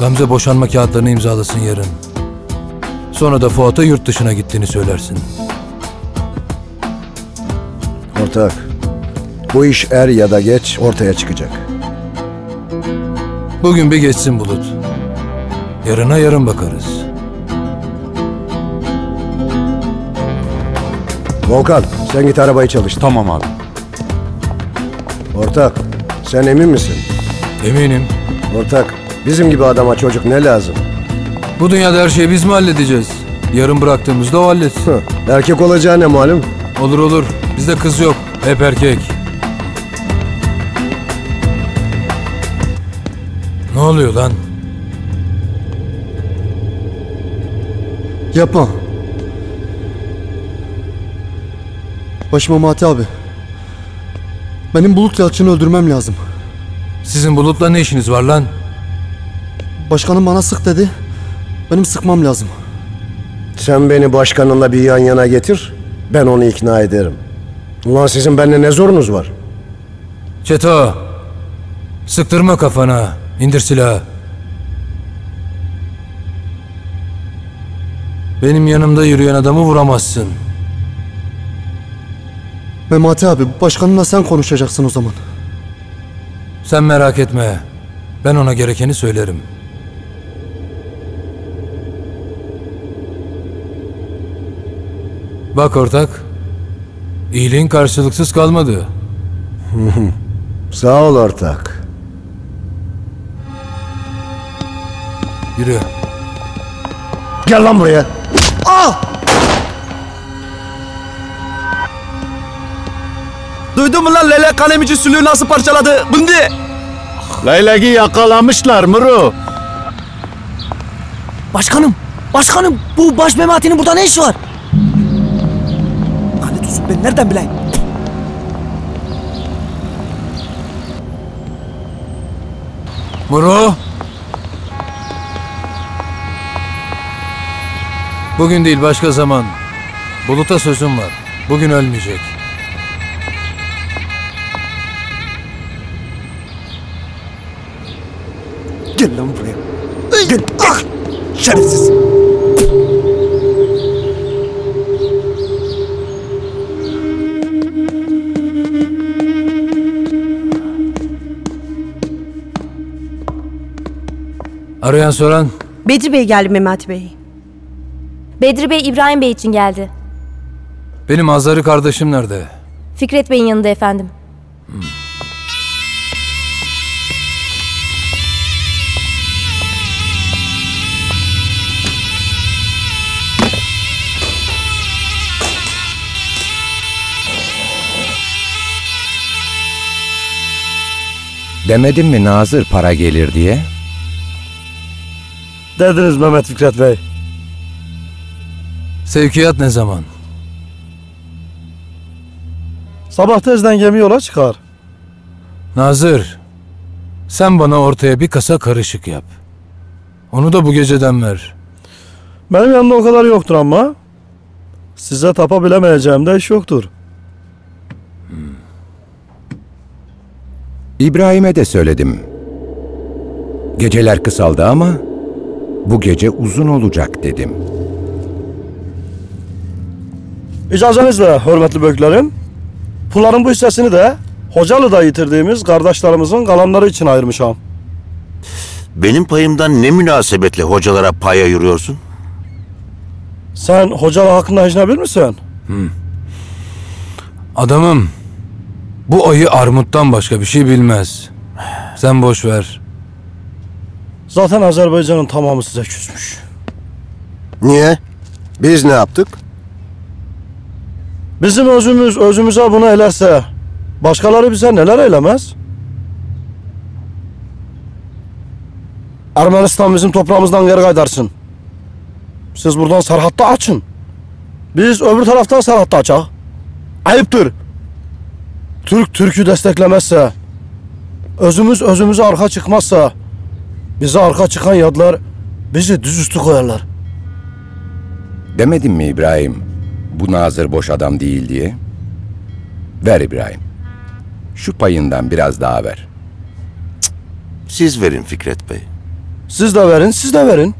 Gamze boşanma kağıtlarını imzalasın yarın. Sonra da Fuat'a yurt dışına gittiğini söylersin. Ortak, bu iş er ya da geç ortaya çıkacak. Bugün bir geçsin Bulut. Yarına yarın bakarız. Volkan sen git arabayı çalıştır. Tamam abi. Ortak sen emin misin? Eminim. Ortak bizim gibi adama çocuk ne lazım? Bu dünyada her şeyi biz mi halledeceğiz? Yarın bıraktığımızda o halletsin. Erkek olacağı ne malum? Olur olur. Bizde kız yok. Hep erkek. Ne oluyor lan? Yapma. Baş Memati abi. Benim Bulut Yalçın'ı öldürmem lazım. Sizin Bulut'la ne işiniz var lan? Başkanım bana sık dedi. Benim sıkmam lazım. Sen beni başkanınla bir yan yana getir. Ben onu ikna ederim. Ulan sizin benimle ne zorunuz var? Çeto. Sıktırma kafana. İndir silahı. Benim yanımda yürüyen adamı vuramazsın. Memati abi başkanımla sen konuşacaksın o zaman. Sen merak etme. Ben ona gerekeni söylerim. Bak ortak. İyiliğin karşılıksız kalmadı. Sağ ol ortak. Yürü. Gel lan buraya. Ah! Duydun mu lan Lele kalemici sülüğü nasıl parçaladı? Bindi! Leylek'i yakalamışlar Muru. Başkanım! Başkanım! Bu baş Memati'nin burada ne işi var? Lanet olsun ben nereden bileyim? Muro. Bugün değil başka zaman. Bulut'a sözüm var. Bugün ölmeyecek. Şerefsiz. Arayan soran Bedri Bey geldi Memati Bey. Bedri Bey İbrahim Bey için geldi. benim Azarı kardeşim nerede? Fikret Bey'in yanında efendim. Demedim mi Nazır para gelir diye? Dediniz Mehmet Fikret Bey. Sevkiyat ne zaman? Sabah tezden gemi yola çıkar. Nazır. Sen bana ortaya bir kasa karışık yap. Onu da bu geceden ver. Benim yanımda o kadar yoktur ama. Size tapabilemeyeceğim de iş yoktur. İbrahim'e de söyledim. Geceler kısaldı ama bu gece uzun olacak dedim. İcazenizle hürmetli büyüklerim. Pulların bu hissesini de Hocalı'da yitirdiğimiz kardeşlerimizin kalanları için ayırmışam. Benim payımdan ne münasebetle hocalara pay ayırıyorsun? Sen Hocalı hakkında hiç ne bilmişsin? Adamım. Bu ayı armuttan başka bir şey bilmez. Sen boş ver. Zaten Azerbaycan'ın tamamı size küsmüş. Niye? Biz ne yaptık? Bizim özümüz özümüze bunu elerse başkaları bize neler eylemez? Ermenistan bizim toprağımızdan geri kaydarsın. Siz buradan serhatta açın. Biz öbür taraftan serhatta açak. Ayıptır. Türk Türk'ü desteklemezse, özümüz özümüze arka çıkmazsa, bize arka çıkan yadlar bizi düzüstü koyarlar. Demedim mi İbrahim? Bu Nazır boş adam değil diye. Ver İbrahim. Şu payından biraz daha ver. Siz verin Fikret Bey. Siz de verin, siz de verin.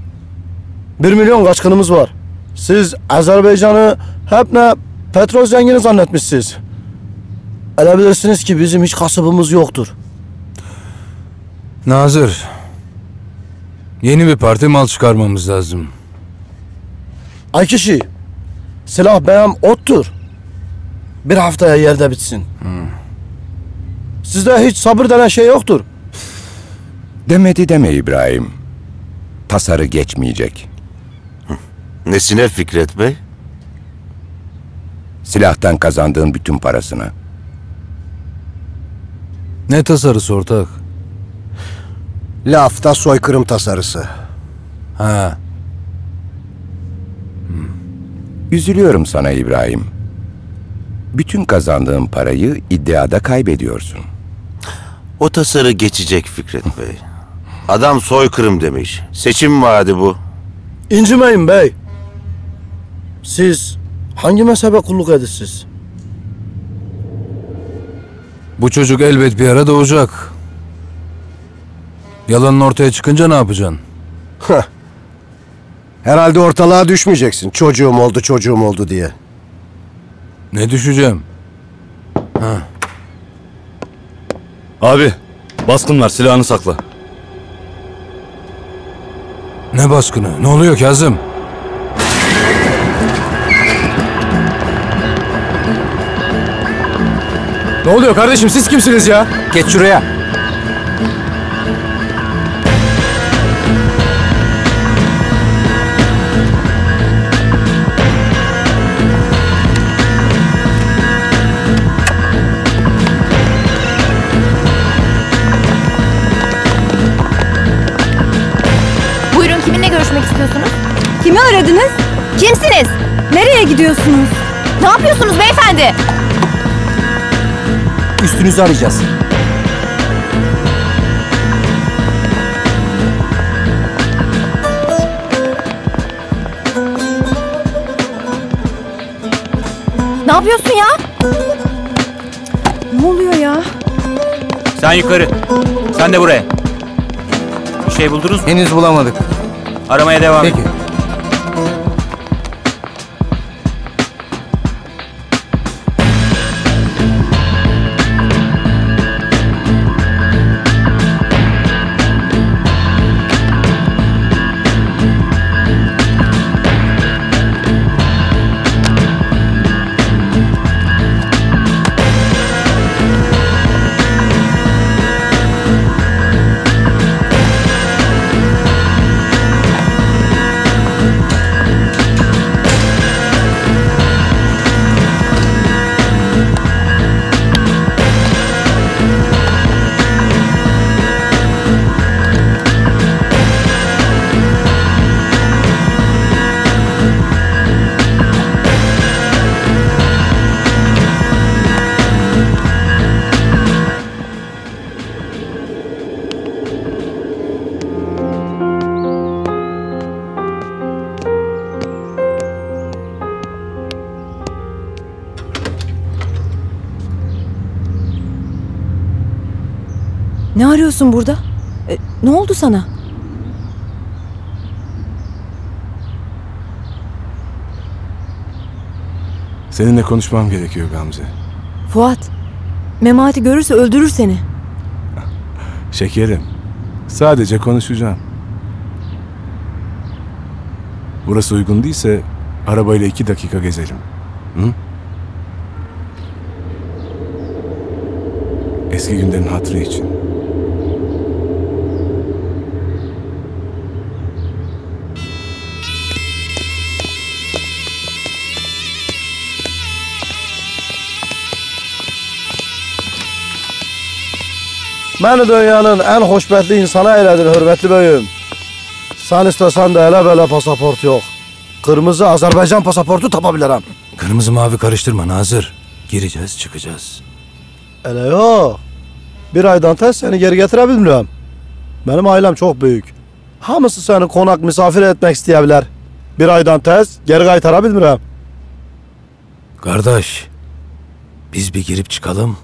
Bir milyon kaçkınımız var. Siz Azerbaycan'ı hep ne petrol zengini zannetmişsiniz. Ele bilirsiniz ki bizim hiç kasabımız yoktur. Nazır. Yeni bir parti mal çıkarmamız lazım. Ay kişi, silah benim ottur. bir haftaya yerde bitsin. Sizde hiç sabır denen şey yoktur. Demedi deme İbrahim. Tasarı geçmeyecek. Nesine Fikret Bey? Silahtan kazandığın bütün parasına. Ne tasarısı ortak? Lafta soykırım tasarısı. Ha. Üzülüyorum sana İbrahim. Bütün kazandığın parayı iddiada kaybediyorsun. O tasarı geçecek Fikret Bey. Adam soykırım demiş. Seçim vaadi bu. İncimeyin bey. Siz hangi mezhebe kulluk edirsiniz? Bu çocuk elbet bir ara doğacak. Yalanın ortaya çıkınca ne yapacaksın? Herhalde ortalığa düşmeyeceksin. Çocuğum oldu, çocuğum oldu diye. Ne düşeceğim? Ha. Abi baskın var silahını sakla. Ne baskını? Ne oluyor Kazım? Ne oluyor kardeşim siz kimsiniz ya? Geç şuraya. Buyurun kiminle görüşmek istiyorsunuz? Kimi aradınız? Kimsiniz? Nereye gidiyorsunuz? Ne yapıyorsunuz beyefendi? Üstünüzü arayacağız. Ne yapıyorsun ya? Ne oluyor ya? Sen yukarı. Sen de buraya. Bir şey buldunuz mu? Henüz bulamadık. Aramaya devam Peki. edin. Ne arıyorsun burada? E, ne oldu sana? Seninle konuşmam gerekiyor Gamze. Fuat. Memati görürse öldürür seni. Şekerim. Sadece konuşacağım. Burası uygun değilse arabayla iki dakika gezelim. Hı? Eski günlerin hatırı için. Beni dünyanın en hoşbetli insana eyledin hürmetli beyim. Sen istesen de hele böyle pasaport yok. Kırmızı Azerbaycan pasaportu tapabilirim. Kırmızı mavi karıştırma Nazır. Gireceğiz çıkacağız. Hele yok. Bir aydan tez seni geri getirebilmiyorum. Benim ailem çok büyük. Hamısı seni konak misafir etmek isteyebilir. Bir aydan tez geri kaytarabilmiyorum. Kardeş. Biz bir girip çıkalım.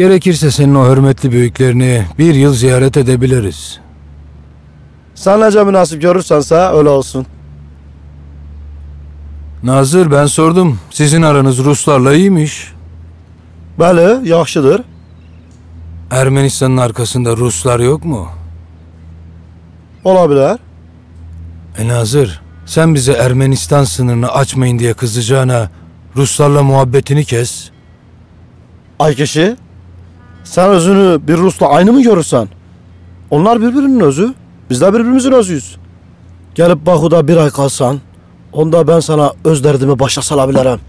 Gerekirse senin o hürmetli büyüklerini bir yıl ziyaret edebiliriz. Nece münasip görürsense öyle olsun. Nazır ben sordum. Sizin aranız Ruslarla iyiymiş. Bəli, yaxşıdır. Ermenistan'ın arkasında Ruslar yok mu? Ola bilər. E Nazır, sen bize Ermenistan sınırını açmayın diye kızacağına Ruslarla muhabbetini kes. Ay kişi, sen özünü bir Rus'la aynı mı görürsen? Onlar birbirinin özü, biz de birbirimizin özüyüz. Gelip Baku'da bir ay kalsan, onda ben sana öz derdimi başa salabilirim.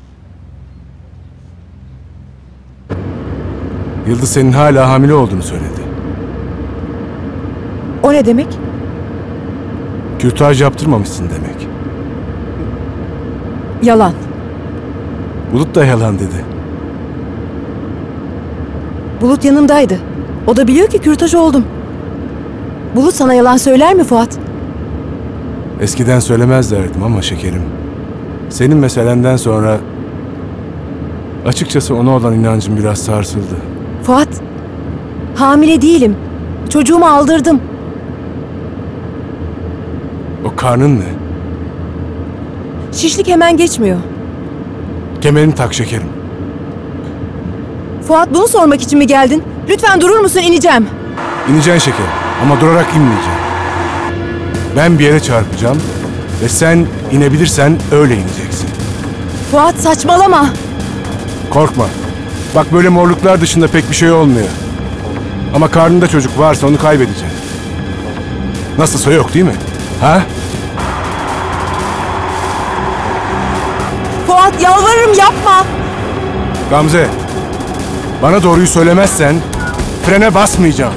Yıldız senin hala hamile olduğunu söyledi. O ne demek? Kürtaj yaptırmamışsın demek. Yalan. Bulut da yalan dedi. Bulut yanımdaydı. O da biliyor ki kürtaj oldum. Bulut sana yalan söyler mi Fuat? Eskiden söylemez derdim ama şekerim. Senin meselenden sonra açıkçası ona olan inancım biraz sarsıldı. Fuat, hamile değilim. Çocuğumu aldırdım. O karnın ne? Şişlik hemen geçmiyor. Kemerini tak şekerim. Fuat bunu sormak için mi geldin? Lütfen durur musun ineceğim. İneceksin şeker ama durarak inmeyeceksin. Ben bir yere çarpacağım ve sen inebilirsen öyle ineceksin. Fuat saçmalama. Korkma. Bak böyle morluklar dışında pek bir şey olmuyor. Ama karnında çocuk varsa onu kaybedeceksin. Nasılsa yok değil mi? Ha? Fuat yalvarırım yapma. Gamze, bana doğruyu söylemezsen frene basmayacağım.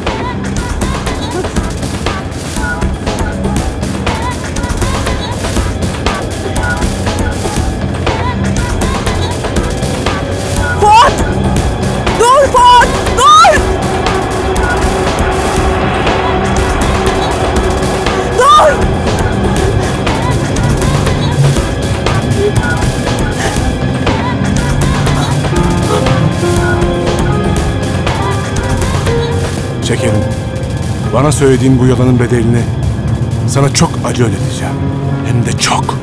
Şekerim, bana söylediğin bu yalanın bedelini sana çok acı ödeteceğim. Hem de çok.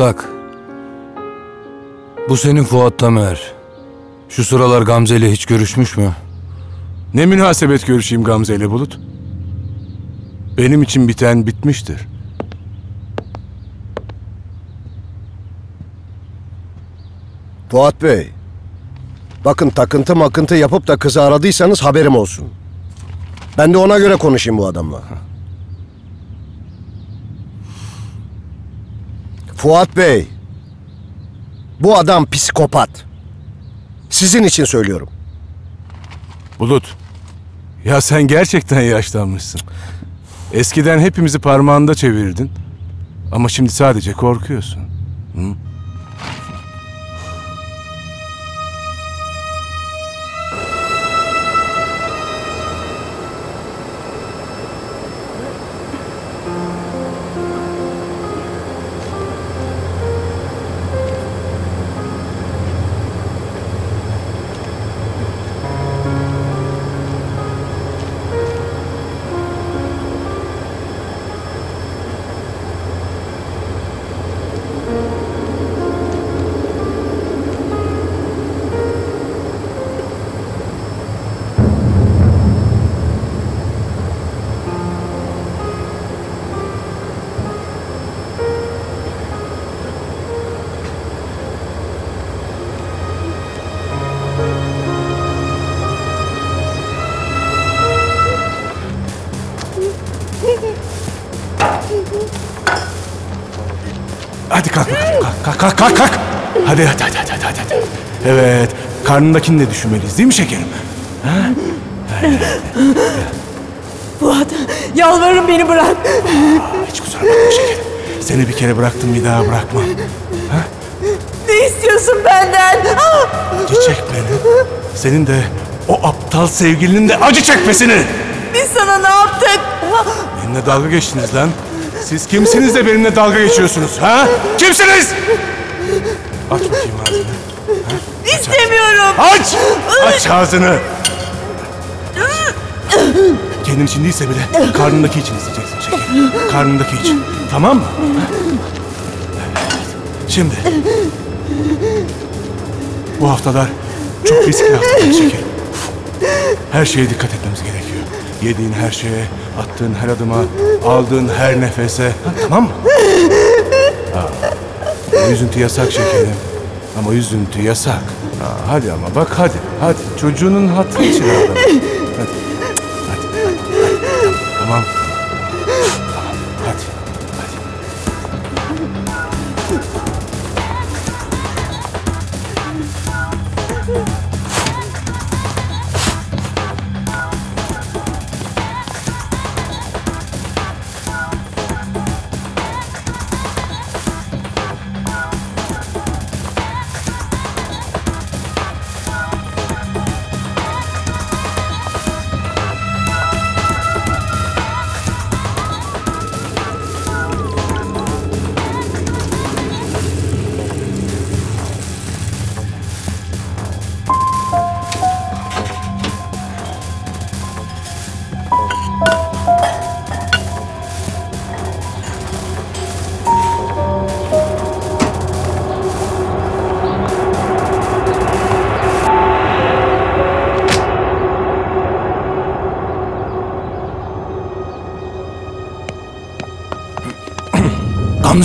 Ortak. Bu senin Fuat Tamer. Şu sıralar Gamze ile hiç görüşmüş mü? Ne münasebet görüşeyim Gamze ile Bulut? Benim için biten bitmiştir. Fuat Bey. Bakın takıntı makıntı yapıp da kızı aradıysanız haberim olsun. Ben de ona göre konuşayım bu adamla. Fuat Bey. Bu adam psikopat. Sizin için söylüyorum. Bulut, ya sen gerçekten yaşlanmışsın. Eskiden hepimizi parmağında çevirirdin. Ama şimdi sadece korkuyorsun. Hı? Karnındakini de düşünmeliyiz değil mi şekerim? Ha? Fuat yalvarırım beni bırak. Hiç kusura bakma şekerim. Seni bir kere bıraktım bir daha bırakmam. Ne istiyorsun benden? Ah! Acı çekmeni. Senin de o aptal sevgilinin de acı çekmesini. Biz sana ne yaptık? Benimle dalga geçtiniz lan. Siz kimsiniz de benimle dalga geçiyorsunuz ha? Kimsiniz? Aç bakayım ağzını. İstemiyorum. Aç! Aç ağzını. Kendin için değilse bile karnındaki için isteyeceksin şekerim. Karnındaki için. Tamam mı? Şimdi. Bu haftalar çok riskli haftalar şekerim. Her şeye dikkat etmemiz gerekiyor. Yediğin her şeye, attığın her adıma, aldığın her nefese. Ha, tamam mı? Ha, üzüntü yasak şekerim. Ama üzüntü yasak. Ha, hadi ama bak hadi. Hadi çocuğunun hatırı için ağlama. Hadi. Hadi. hadi. Tamam. Tamam.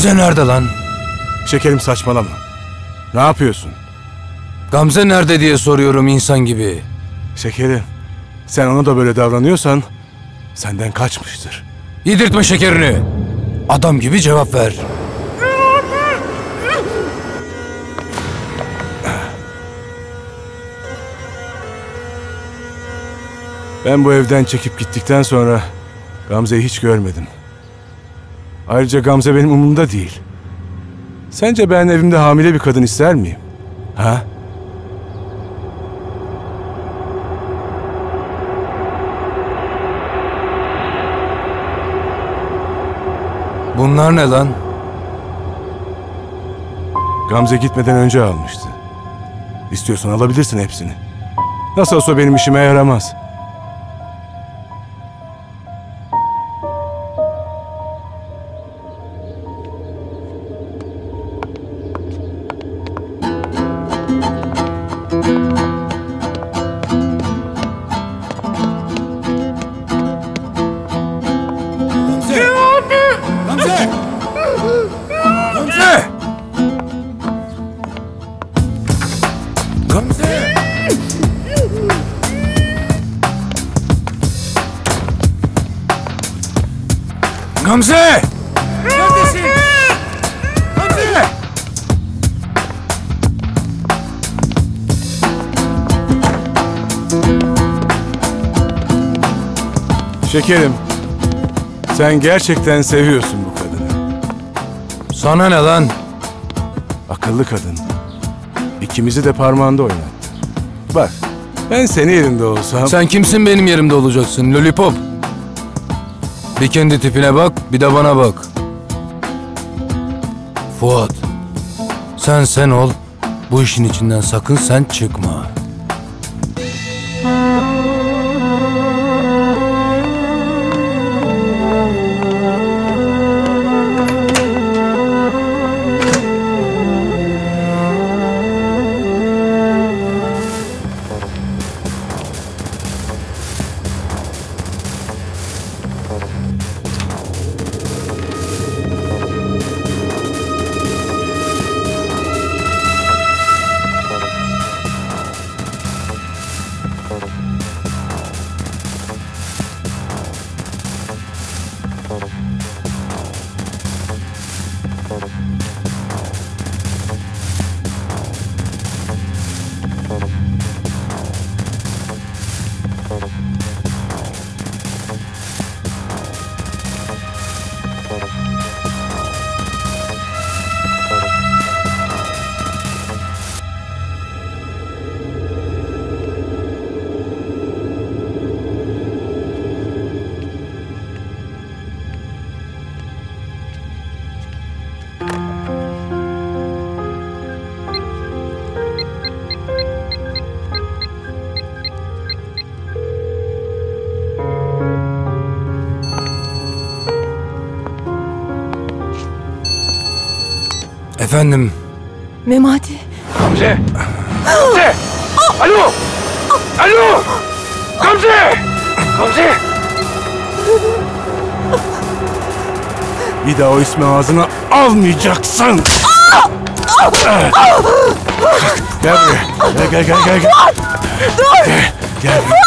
Gamze nerede lan? Şekerim saçmalama. Ne yapıyorsun? Gamze nerede diye soruyorum insan gibi. Şekerim, sen ona da böyle davranıyorsan senden kaçmıştır. Yedirtme şekerini. Adam gibi cevap ver. Ben bu evden çekip gittikten sonra Gamze'yi hiç görmedim. Ayrıca Gamze benim umurumda değil. Sence ben evimde hamile bir kadın ister miyim? Ha? Bunlar ne lan? Gamze gitmeden önce almıştı. İstiyorsan alabilirsin hepsini. Nasıl olsa benim işime yaramaz. Şekerim, sen gerçekten seviyorsun bu kadını. Sana ne lan? Akıllı kadın. İkimizi de parmağında oynattı. Bak, ben senin yerinde olsam... Sen kimsin benim yerimde olacaksın lollipop? Bir kendi tipine bak, bir de bana bak. Fuat, sen sen ol. Bu işin içinden sakın sen çıkma. Ağzına almayacaksın. Gel buraya. Gel gel gel gel. gel. Dur! Gel, gel.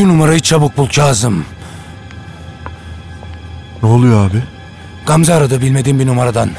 Şu numarayı çabuk bul Kazım. Ne oluyor abi? Gamze aradı bilmediğim bir numaradan.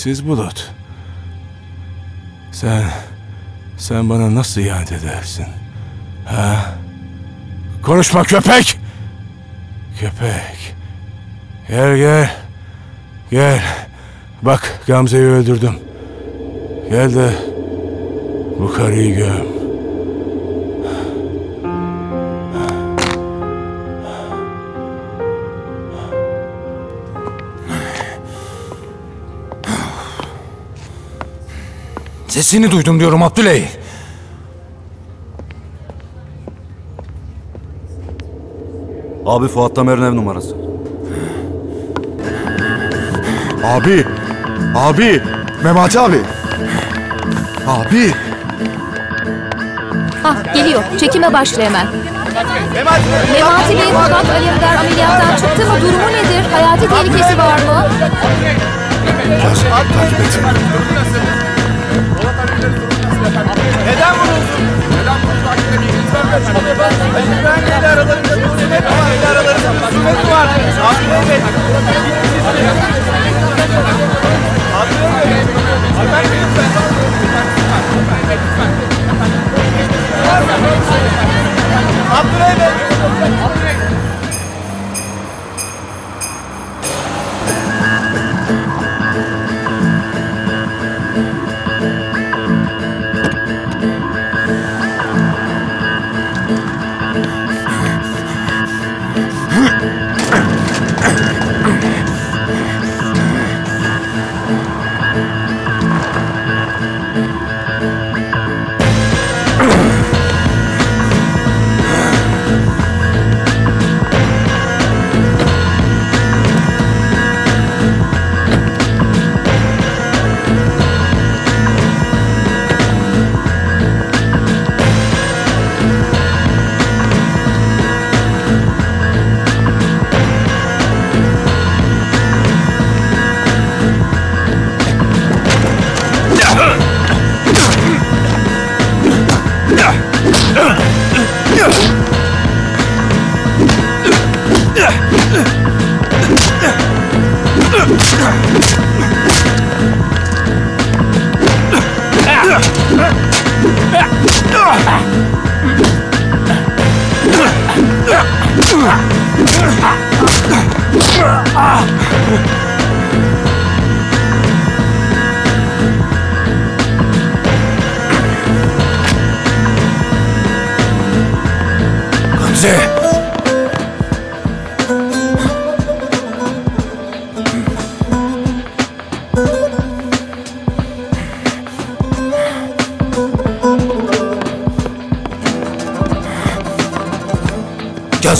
Şerefsiz Bulut. Sen... Sen bana nasıl ihanet edersin? Ha? Konuşma köpek! Köpek. Gel gel. Gel. Bak Gamze'yi öldürdüm. Gel de bu karıyı göm. Sesini duydum diyorum Abdüley. Abi Fuat Tamer'in ev numarası. Abi. Abi. Memati abi. Abi. Ah geliyor. Çekime başla hemen. Memati Bey Murat Alemdar ameliyattan çıktı mı? Durumu nedir? Hayati tehlikesi var mı? Takip et. Neden vurulsun? Neden vurulsun? Ben aralarında husumet var. aralarında husumet var. Abi Bey. Abi Bey. Efendim lütfen. Abdüley Bey. Abdüley. Gamze.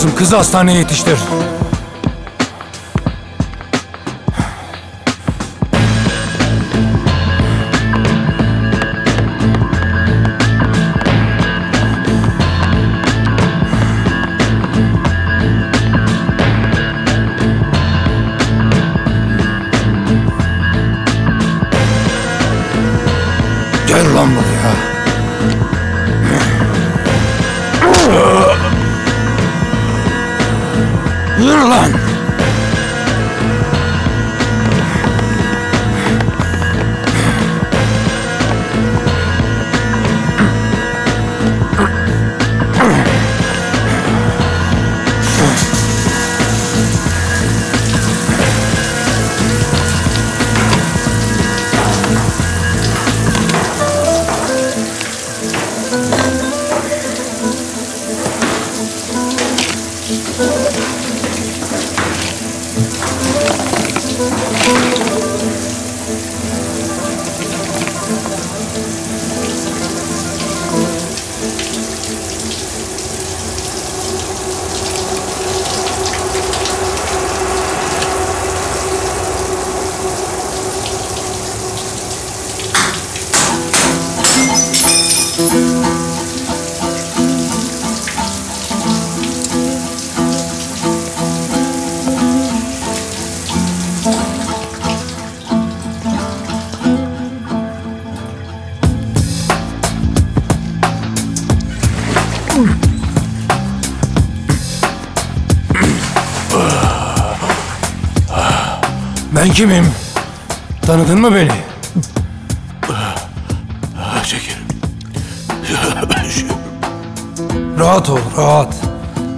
Lazım. Kızı hastaneye yetiştir. Ben kimim? Tanıdın mı beni? Şekerim. Rahat ol, rahat.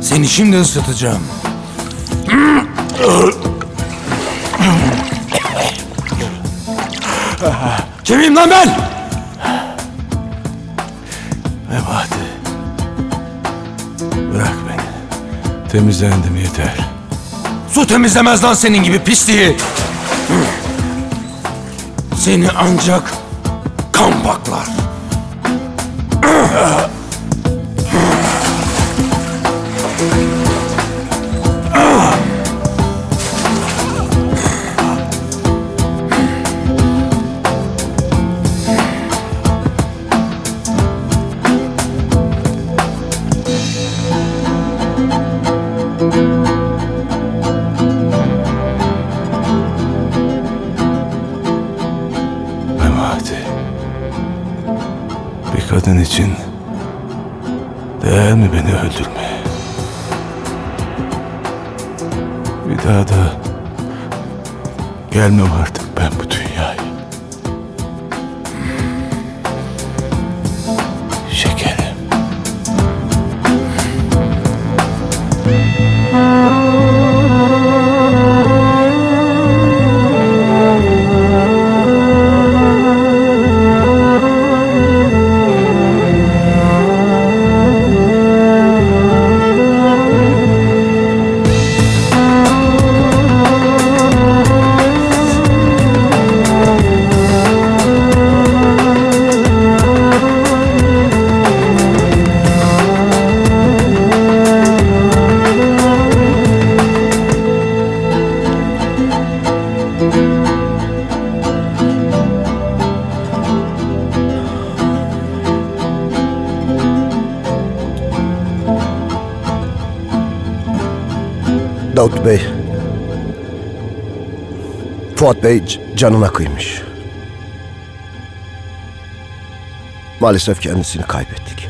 Seni şimdi ısıtacağım. Kimim lan ben? Memati. Bırak beni. Temizlendim yeter. Su temizlemez lan senin gibi pisliği. Seni ancak kan baklar. Fuat Bey canına kıymış. Maalesef kendisini kaybettik.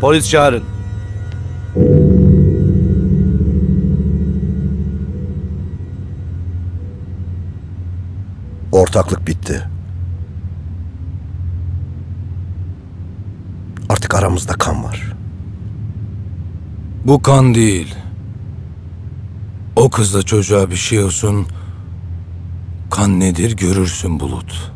Polis çağırın. Ortaklık bitti. Artık aramızda kan var. Bu kan değil. O kızla çocuğa bir şey olsun. Kan nedir görürsün Bulut.